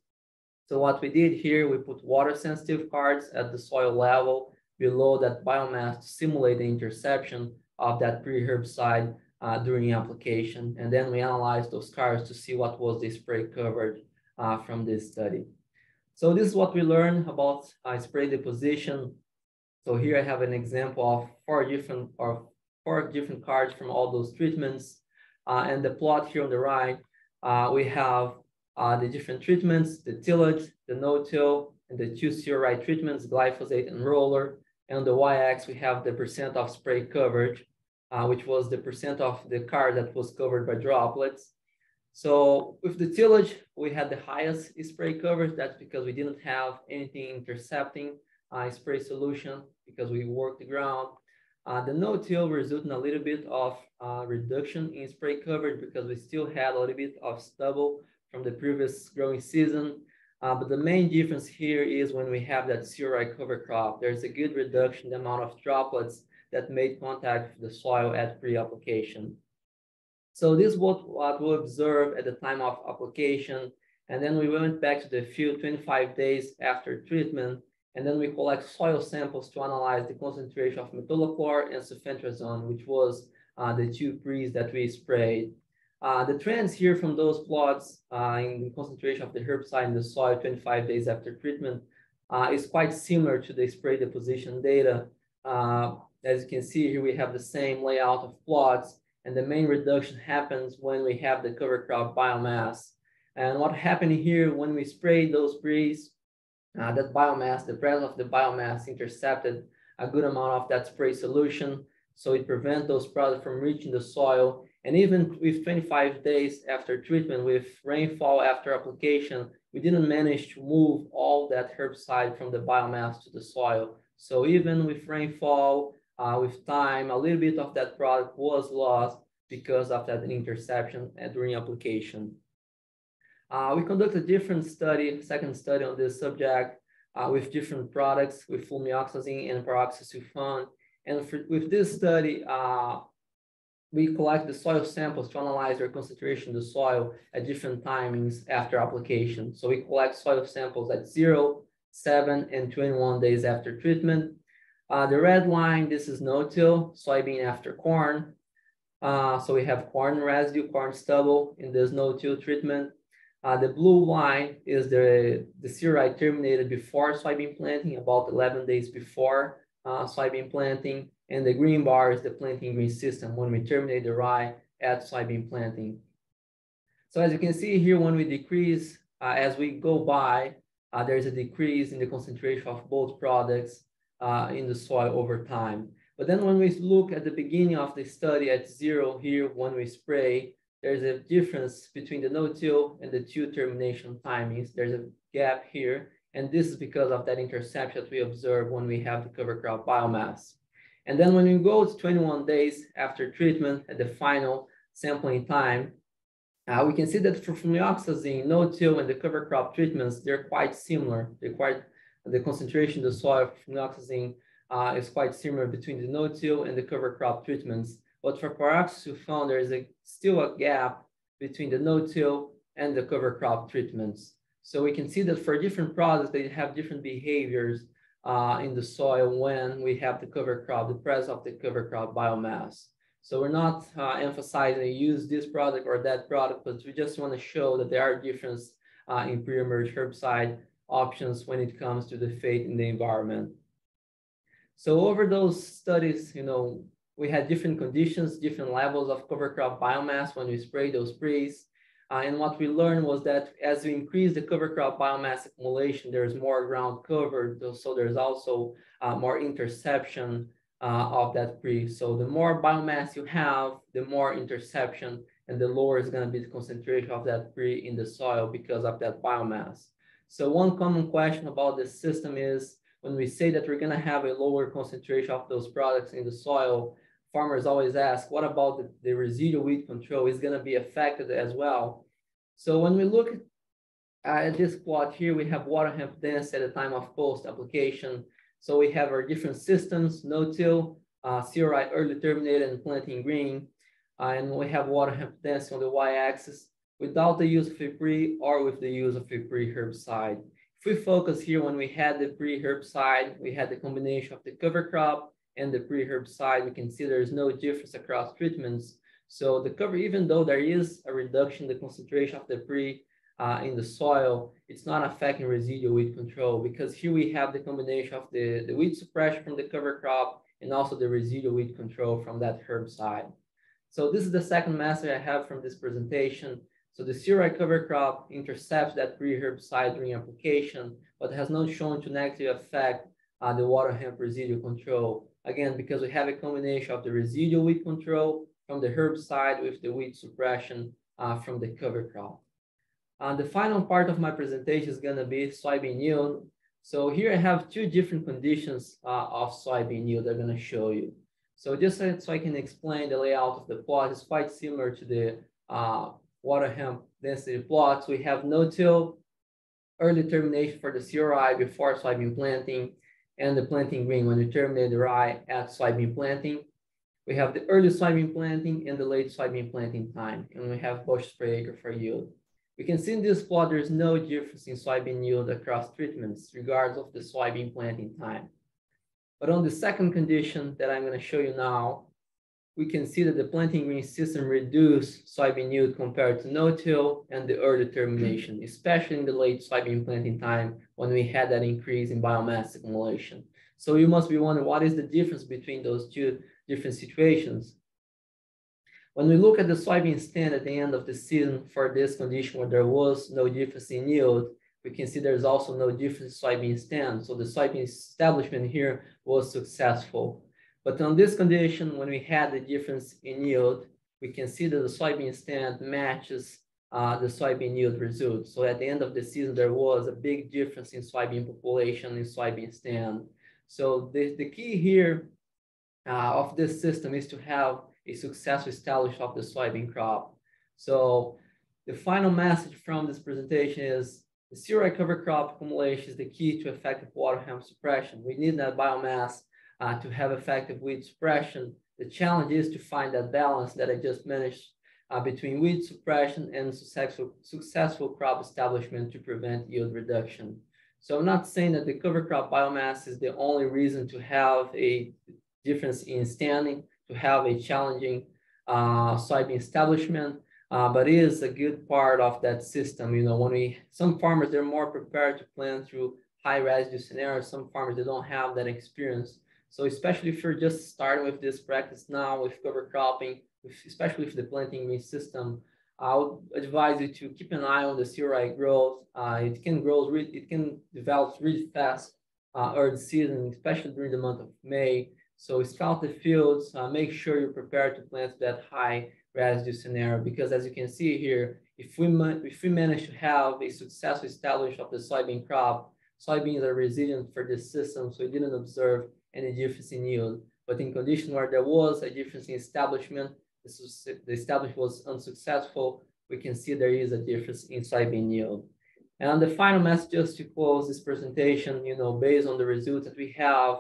So what we did here, we put water sensitive cards at the soil level below that biomass to simulate the interception of that pre-herbicide uh, during application. And then we analyzed those cards to see what was the spray covered uh, from this study. So this is what we learned about uh, spray deposition so here I have an example of four different or four different cards from all those treatments. Uh, and the plot here on the right, uh, we have uh, the different treatments, the tillage, the no-till, and the two cereal rye treatments, glyphosate and roller. And on the y-axis, we have the percent of spray coverage, uh, which was the percent of the card that was covered by droplets. So with the tillage, we had the highest spray coverage. That's because we didn't have anything intercepting uh, spray solution because we worked the ground. Uh, the no-till resulted in a little bit of uh, reduction in spray coverage because we still had a little bit of stubble from the previous growing season. Uh, but the main difference here is when we have that cereal rye cover crop, there's a good reduction in the amount of droplets that made contact with the soil at pre-application. So this is what, what we observed at the time of application. And then we went back to the field 25 days after treatment and then we collect soil samples to analyze the concentration of metolachlor and sulfentrazone, which was uh, the two pre's that we sprayed. Uh, the trends here from those plots uh, in the concentration of the herbicide in the soil 25 days after treatment uh, is quite similar to the spray deposition data. Uh, as you can see here, we have the same layout of plots, And the main reduction happens when we have the cover crop biomass. And what happened here when we sprayed those sprays, uh, that biomass, the presence of the biomass intercepted a good amount of that spray solution. So it prevents those products from reaching the soil. And even with 25 days after treatment with rainfall after application, we didn't manage to move all that herbicide from the biomass to the soil. So even with rainfall, uh, with time, a little bit of that product was lost because of that interception during application. Uh, we conducted a different study, second study on this subject uh, with different products with flumioxazin and pyroxasulfone. And for, with this study, uh, we collect the soil samples to analyze their concentration in the soil at different timings after application. So we collect soil samples at zero, seven, and 21 days after treatment. Uh, the red line, this is no-till, soybean after corn. Uh, so we have corn residue, corn stubble in this no-till treatment. Uh, the blue line is the, the cereal rye terminated before soybean planting, about 11 days before uh, soybean planting. And the green bar is the planting green system when we terminate the rye at soybean planting. So as you can see here, when we decrease, uh, as we go by, uh, there's a decrease in the concentration of both products uh, in the soil over time. But then when we look at the beginning of the study at zero here, when we spray, there's a difference between the no-till and the till termination timings. There's a gap here, and this is because of that interception that we observe when we have the cover crop biomass. And then when we go to 21 days after treatment at the final sampling time, uh, we can see that for flumioxazin, no-till, and the cover crop treatments, they're quite similar. They're quite, the concentration of the soil for flumioxazin uh, is quite similar between the no-till and the cover crop treatments. But for Paroxys, we found there is a, still a gap between the no-till and the cover crop treatments. So we can see that for different products, they have different behaviors uh, in the soil when we have the cover crop, the presence of the cover crop biomass. So we're not uh, emphasizing use this product or that product, but we just want to show that there are differences uh, in pre-emerge herbicide options when it comes to the fate in the environment. So over those studies, you know, we had different conditions, different levels of cover crop biomass when we spray those sprays. Uh, and what we learned was that as we increase the cover crop biomass accumulation, there's more ground cover. So there's also uh, more interception uh, of that pre. So the more biomass you have, the more interception and the lower is going to be the concentration of that pre in the soil because of that biomass. So one common question about this system is when we say that we're going to have a lower concentration of those products in the soil, farmers always ask, what about the, the residual weed control is going to be affected as well? So when we look at this plot here, we have water hemp density at the time of post application. So we have our different systems, no-till, uh, cereal rye early terminated and planting green. Uh, and we have water hemp density on the y-axis without the use of pre or with the use of a pre-herbicide. If we focus here when we had the pre-herbicide, we had the combination of the cover crop and the pre-herbicide, we can see there's no difference across treatments. So the cover, even though there is a reduction in the concentration of the pre uh, in the soil, it's not affecting residual weed control because here we have the combination of the, the weed suppression from the cover crop and also the residual weed control from that herbicide. So this is the second message I have from this presentation. So the cereal rye cover crop intercepts that pre-herbicide during application, but has not shown to negatively affect uh, the water hemp residual control. Again, because we have a combination of the residual weed control from the herbicide with the weed suppression uh, from the cover crop. Uh, the final part of my presentation is gonna be soybean yield. So here I have two different conditions uh, of soybean yield I'm gonna show you. So just so, I can explain the layout of the plot, it's quite similar to the uh, water hemp density plots. We have no-till, early termination for the cereal rye before soybean planting, and the planting green when we terminate the rye at soybean planting. We have the early soybean planting and the late soybean planting time, and we have bushels per acre for yield. We can see in this plot, there's no difference in soybean yield across treatments, regardless of the soybean planting time. But on the second condition that I'm gonna show you now, we can see that the planting green system reduced soybean yield compared to no-till and the early termination, especially in the late soybean planting time when we had that increase in biomass accumulation. So you must be wondering what is the difference between those two different situations? When we look at the soybean stand at the end of the season for this condition where there was no difference in yield, we can see there's also no difference in soybean stand. So the soybean establishment here was successful. But on this condition, when we had the difference in yield, we can see that the soybean stand matches uh, the soybean yield result. So at the end of the season, there was a big difference in soybean population in soybean stand. So the, the key here uh, of this system is to have a successful establishment of the soybean crop. So the final message from this presentation is the cereal cover crop accumulation is the key to effective water hemp suppression. We need that biomass uh, to have effective weed suppression. The challenge is to find that balance that I just mentioned uh, between weed suppression and successful, successful crop establishment to prevent yield reduction. So I'm not saying that the cover crop biomass is the only reason to have a difference in standing, to have a challenging uh, soybean establishment, uh, but it is a good part of that system. You know, when we, some farmers, they're more prepared to plant through high residue scenarios. Some farmers, they don't have that experience. So especially if you're just starting with this practice now with cover cropping, especially with the planting system, I would advise you to keep an eye on the cereal rye growth. Uh, it can grow, really, it can develop really fast uh, early season, especially during the month of May. So scout the fields, uh, make sure you're prepared to plant that high residue scenario, because as you can see here, if we, if we manage to have a successful establishment of the soybean crop, soybeans are resilient for this system, so we didn't observe any difference in yield. But in condition where there was a difference in establishment, the establishment was unsuccessful, we can see there is a difference in soybean yield. And the final message just to close this presentation, you know, based on the results that we have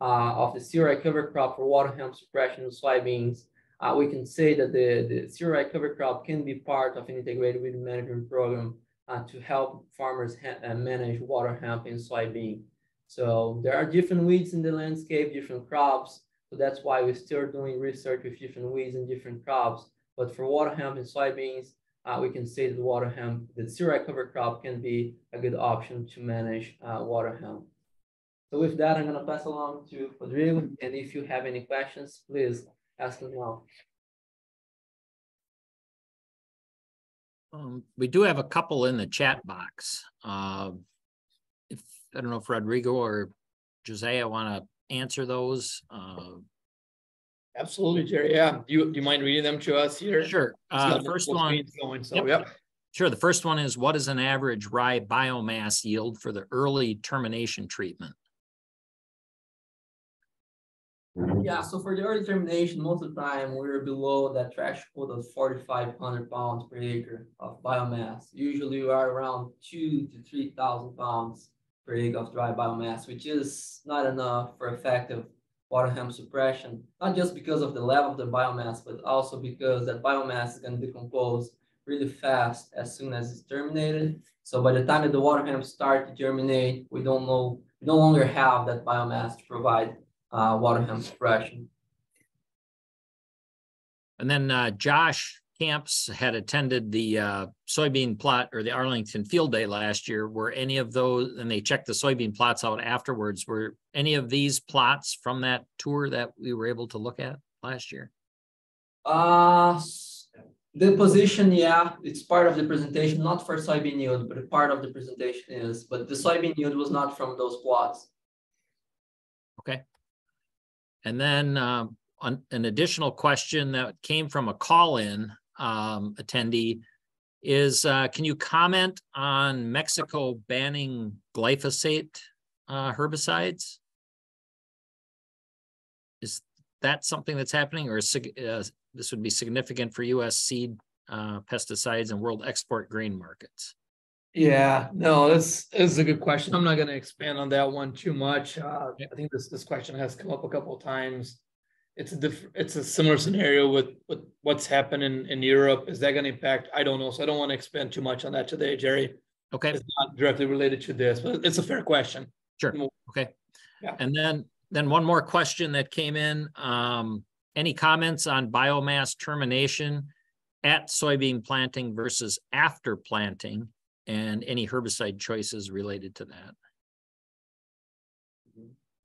uh, of the cereal rye cover crop for water hemp suppression of soybeans, uh, we can say that the, the cereal rye cover crop can be part of an integrated weed management program uh, to help farmers uh, manage water hemp in soybean. So there are different weeds in the landscape, different crops, so that's why we're still doing research with different weeds and different crops. But for water hemp and soybeans, uh, we can say that water hemp, the cereal cover crop can be a good option to manage uh, water hemp. So with that, I'm gonna pass along to Rodrigo. And if you have any questions, please ask them now. Um, we do have a couple in the chat box. Uh, I don't know if Rodrigo or Josiah want to answer those? Uh, Absolutely, Jerry. Yeah. Do you, do you mind reading them to us here? Sure. Uh, the first one. Going, so, yep. yep. Sure. The first one is what is an average rye biomass yield for the early termination treatment? Yeah, so for the early termination, most of the time we're below that threshold of 4,500 pounds per acre of biomass. Usually we are around two to 3,000 pounds per of dry biomass, which is not enough for effective water hemp suppression, not just because of the level of the biomass, but also because that biomass is going to decompose really fast as soon as it's terminated. So by the time that the water hemp start to germinate, we don't know, we no longer have that biomass to provide uh, water hemp suppression. And then uh, Josh camps had attended the uh, soybean plot or the Arlington Field Day last year. Were any of those, and they checked the soybean plots out afterwards, were any of these plots from that tour that we were able to look at last year? Uh, the position, yeah, it's part of the presentation, not for soybean yield, but part of the presentation is, but the soybean yield was not from those plots. Okay. And then um, an additional question that came from a call-in um, attendee is uh, can you comment on Mexico banning glyphosate uh, herbicides? Is that something that's happening or is, uh, this would be significant for U.S. seed uh, pesticides and world export grain markets? Yeah, no, this, this is a good question. I'm not going to expand on that one too much. Uh, I think this, this question has come up a couple of times it's a diff- it's a similar scenario with, with what's happening in Europe. Is that going to impact? I don't know. So I don't want to expand too much on that today, Jerry. Okay. It's not directly related to this, but it's a fair question. Sure. Okay. Yeah. And then then one more question that came in. Um, any comments on biomass termination at soybean planting versus after planting and any herbicide choices related to that?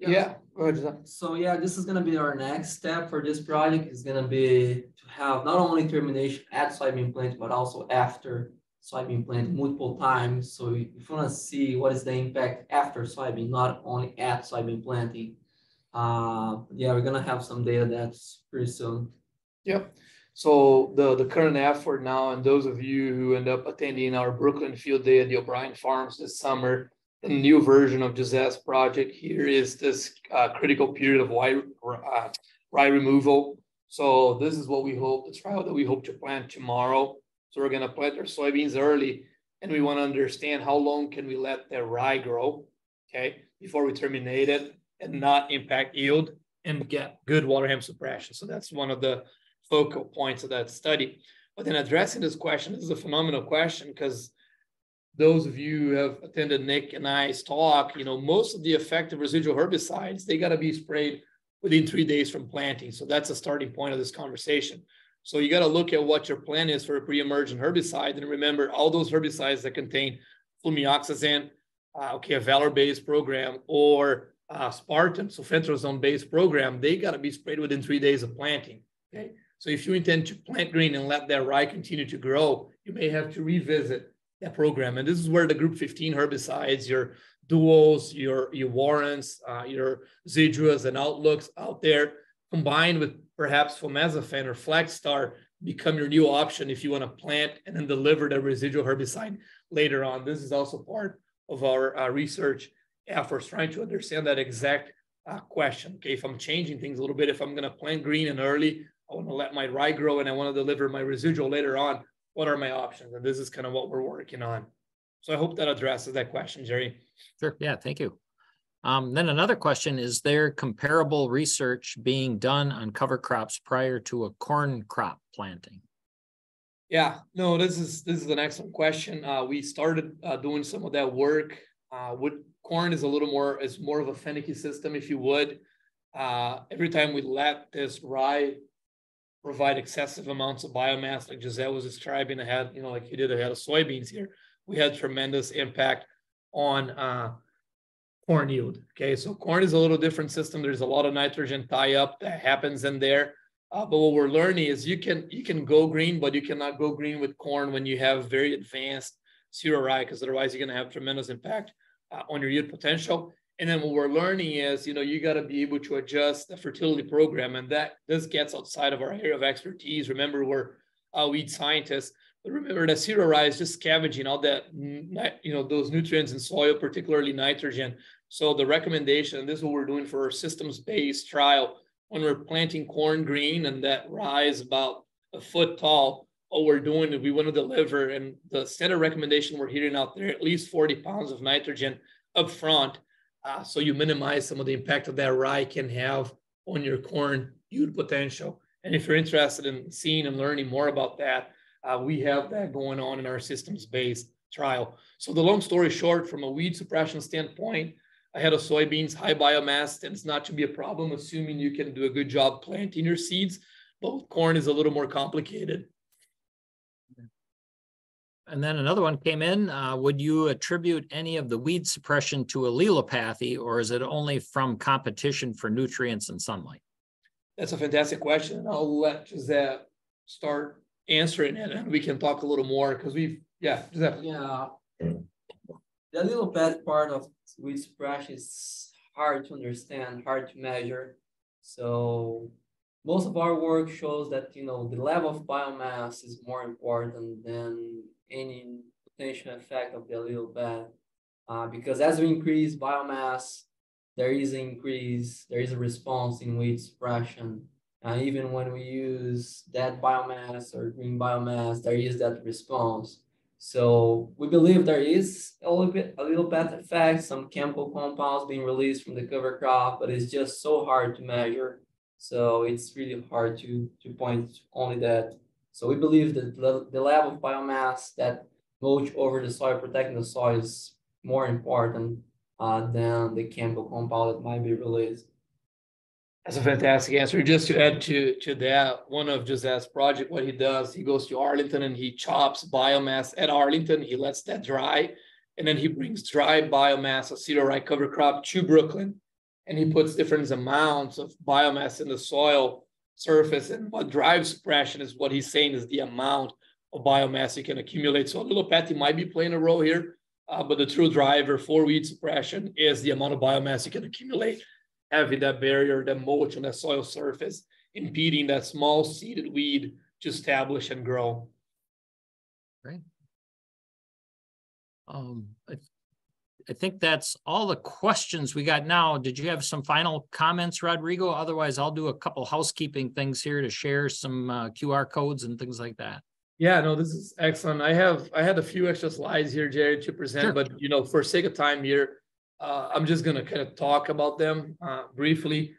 Yeah, Jose. So yeah, this is gonna be our next step for this project is gonna be to have not only termination at soybean plant, but also after soybean plant multiple times. So if you wanna see what is the impact after soybean, not only at soybean planting. Uh, yeah, we're gonna have some data that's pretty soon. Yep. So the, the current effort now, and those of you who end up attending our Brooklyn Field Day at the O'Brien Farms this summer, new version of Jose's project here is this uh, critical period of rye, uh, rye removal. So this is what we hope, the trial that we hope to plant tomorrow. So we're gonna plant our soybeans early and we wanna understand how long can we let the rye grow, okay? Before we terminate it and not impact yield and get good water hemp suppression. So that's one of the focal points of that study. But then addressing this question, this is a phenomenal question because those of you who have attended Nick and I's talk, you know, most of the effective residual herbicides, they got to be sprayed within three days from planting. So that's a starting point of this conversation. So you got to look at what your plan is for a pre-emergent herbicide. And remember all those herbicides that contain flumioxazin, uh, okay, a Valor-based program, or uh, Spartan, sulfentrazone-based program, they got to be sprayed within three days of planting. Okay. So if you intend to plant green and let that rye continue to grow, you may have to revisit program. And this is where the group 15 herbicides, your duos, your, your warrants, uh, your Ziduas and outlooks out there, combined with perhaps fomesafen or Flexstar, become your new option if you want to plant and then deliver the residual herbicide later on. This is also part of our uh, research efforts, trying to understand that exact uh, question. Okay, if I'm changing things a little bit, if I'm going to plant green and early, I want to let my rye grow and I want to deliver my residual later on what are my options? And this is kind of what we're working on. So I hope that addresses that question, Jerry. Sure. Yeah. Thank you. Um, then another question, is there comparable research being done on cover crops prior to a corn crop planting? Yeah, no, this is this is an excellent question. Uh, we started uh, doing some of that work. Uh, wood corn is a little more is more of a finicky system, if you would. Uh, every time we let this rye provide excessive amounts of biomass, like Jose was describing ahead, you know, like you did ahead of soybeans here, we had tremendous impact on uh, corn yield. Okay, so corn is a little different system. There's a lot of nitrogen tie up that happens in there. Uh, but what we're learning is you can you can go green, but you cannot go green with corn when you have very advanced rye, because otherwise you're going to have tremendous impact uh, on your yield potential. And then what we're learning is, you know, you got to be able to adjust the fertility program. And that this gets outside of our area of expertise. Remember, we're uh, weed scientists, but remember that cereal rye is just scavenging all that, you know, those nutrients in soil, particularly nitrogen. So the recommendation, this is what we're doing for our systems-based trial, when we're planting corn green and that rye is about a foot tall, what we're doing is we want to deliver, and the standard recommendation we're hearing out there, at least 40 pounds of nitrogen up front uh, so you minimize some of the impact that that rye can have on your corn yield potential. And if you're interested in seeing and learning more about that, uh, we have that going on in our systems-based trial. So the long story short, from a weed suppression standpoint, ahead of soybeans, high biomass tends not to be a problem, assuming you can do a good job planting your seeds. But corn is a little more complicated. And then another one came in. Uh, would you attribute any of the weed suppression to allelopathy, or is it only from competition for nutrients and sunlight? That's a fantastic question. I'll let Jose start answering it, and we can talk a little more because we've, yeah, Jose. Yeah. The allelopathy part of weed suppression is hard to understand, hard to measure. So most of our work shows that you know the level of biomass is more important than any potential effect of the allelopathy. Uh, because as we increase biomass, there is an increase, there is a response in weed suppression. Uh, even when we use dead biomass or green biomass, there is that response. So we believe there is a little bit allelopathy effect, some chemical compounds being released from the cover crop, but it's just so hard to measure. So it's really hard to, to point only that so we believe that the level of biomass that mulch over the soil, protecting the soil is more important uh, than the chemical compound that might be released. That's a fantastic answer. Just to add to, to that, one of Jose's project, what he does, he goes to Arlington and he chops biomass at Arlington. He lets that dry, and then he brings dry biomass, a cereal rye cover crop, to Brooklyn and he puts different amounts of biomass in the soil surface. And what drives suppression is what he's saying is the amount of biomass you can accumulate. So allelopathy might be playing a role here, uh, but the true driver for weed suppression is the amount of biomass you can accumulate, having that barrier, that mulch on that soil surface, impeding that small seeded weed to establish and grow. Great. Um, I think that's all the questions we got now. Did you have some final comments, Rodrigo? Otherwise, I'll do a couple housekeeping things here to share some uh, QR codes and things like that. Yeah, no, this is excellent. I have I had a few extra slides here, Jerry, to present, Sure. but you know, for sake of time here, uh, I'm just gonna kind of talk about them uh, briefly.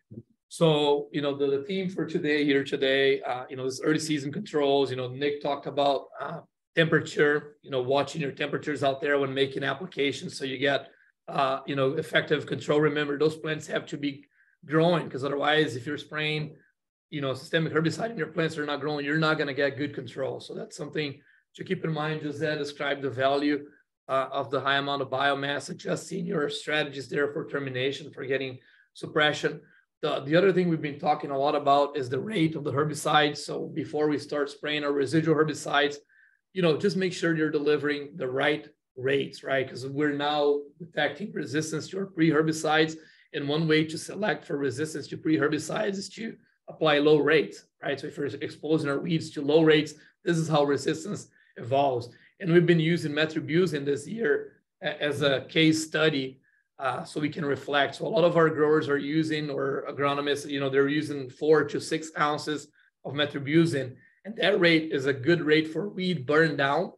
So, you know, the, the theme for today here today, uh, you know, this early season controls. You know, Nick talked about uh, temperature. You know, watching your temperatures out there when making applications, so you get uh, you know effective control. Remember, those plants have to be growing because otherwise, if you're spraying you know, systemic herbicide and your plants are not growing, you're not going to get good control. So that's something to keep in mind. Jose describe the value uh, of the high amount of biomass, adjusting your strategies there for termination, for getting suppression. The, the other thing we've been talking a lot about is the rate of the herbicides. So before we start spraying our residual herbicides, you know, just make sure you're delivering the right rates, right? Because we're now detecting resistance to our pre-herbicides. And one way to select for resistance to pre-herbicides is to apply low rates, right? So if you're exposing our weeds to low rates, this is how resistance evolves. And we've been using metribuzin this year as a case study uh, so we can reflect. So a lot of our growers are using, or agronomists, you know, they're using four to six ounces of metribuzin. And that rate is a good rate for weed burn down,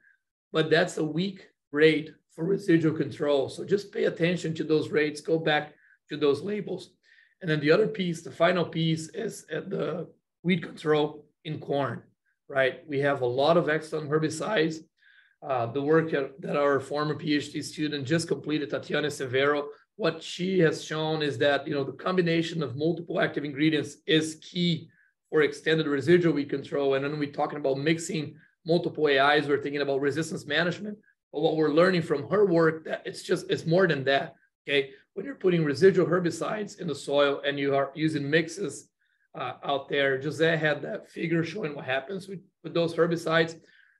but that's a weak rate for residual control. So just pay attention to those rates, go back to those labels. And then the other piece, the final piece is at the weed control in corn, right? We have a lot of excellent herbicides. Uh, the work that our former PhD student just completed, Tatiana Severo, what she has shown is that you know the combination of multiple active ingredients is key for extended residual weed control. And then we're talking about mixing multiple AIs, we're thinking about resistance management. But what we're learning from her work that it's just it's more than that. Okay, when you're putting residual herbicides in the soil and you are using mixes uh, out there, Jose had that figure showing what happens with, with those herbicides.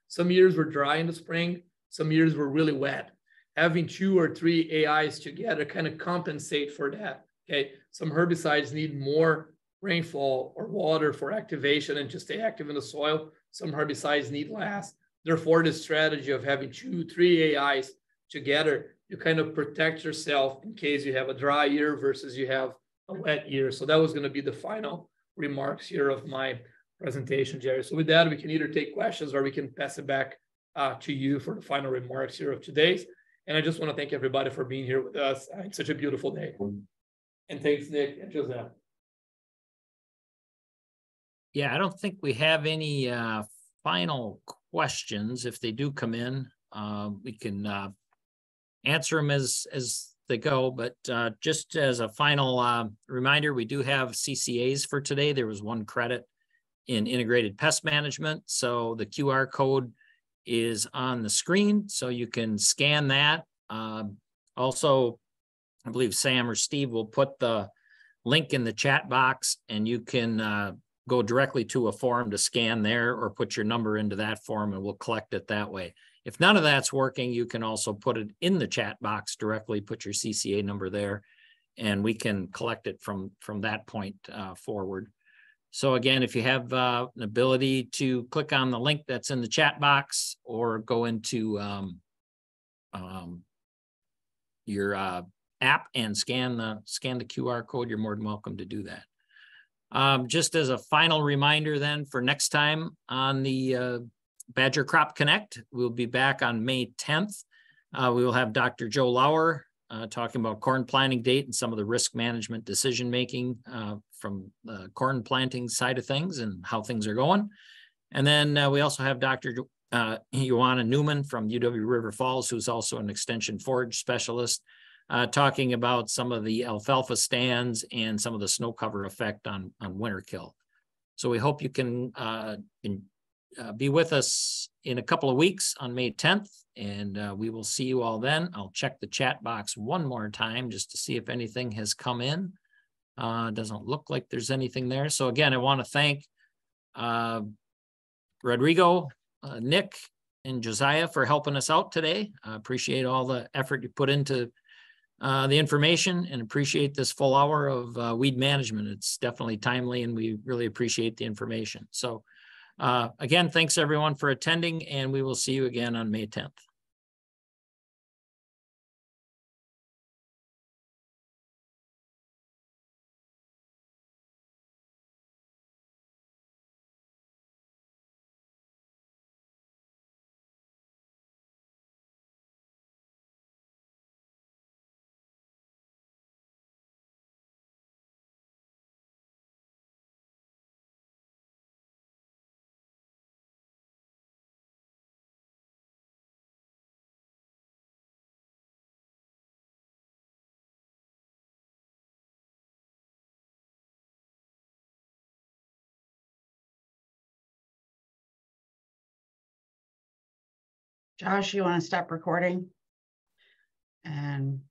Some years were dry in the spring, some years were really wet. Having two or three AIs together kind of compensate for that. Okay, some herbicides need more rainfall or water for activation and to stay active in the soil. Some herbicides need less. Therefore, the strategy of having two, three AIs together you kind of protect yourself in case you have a dry year versus you have a wet year. So that was going to be the final remarks here of my presentation, Jerry. So with that, we can either take questions or we can pass it back uh, to you for the final remarks here of today's. And I just want to thank everybody for being here with us. Uh, it's such a beautiful day. And thanks, Nick and Joseph. Yeah, I don't think we have any uh, final questions. If they do come in, uh, we can uh, answer them as as they go. But uh, just as a final uh, reminder, we do have CCAs for today. There was one credit in integrated pest management. So the QR code is on the screen, so you can scan that. Um, also, I believe Sam or Steve will put the link in the chat box and you can uh, go directly to a form to scan there or put your number into that form and we'll collect it that way. If none of that's working, you can also put it in the chat box directly, put your CCA number there, and we can collect it from, from that point uh, forward. So again, if you have uh, an ability to click on the link that's in the chat box or go into um, um, your uh, app and scan the scan the QR code, you're more than welcome to do that. Um, just as a final reminder then for next time on the uh, Badger Crop Connect. We'll be back on May 10th. Uh, we will have Dr. Joe Lauer uh, talking about corn planting date and some of the risk management decision making uh, from the corn planting side of things and how things are going. And then uh, we also have Dr. Uh, Joanna Newman from UW River Falls, who's also an extension forage specialist, uh, talking about some of the alfalfa stands and some of the snow cover effect on, on winter kill. So we hope you can uh, in, uh, be with us in a couple of weeks on May 10th, and uh, we will see you all then. I'll check the chat box one more time just to see if anything has come in. Uh, doesn't look like there's anything there. So again, I want to thank uh, Rodrigo, Nick, and Josiah for helping us out today. I appreciate all the effort you put into uh, the information and appreciate this full hour of uh, weed management. It's definitely timely and we really appreciate the information. So uh, again, thanks everyone for attending and we will see you again on May tenth. Josh, you want to stop recording? And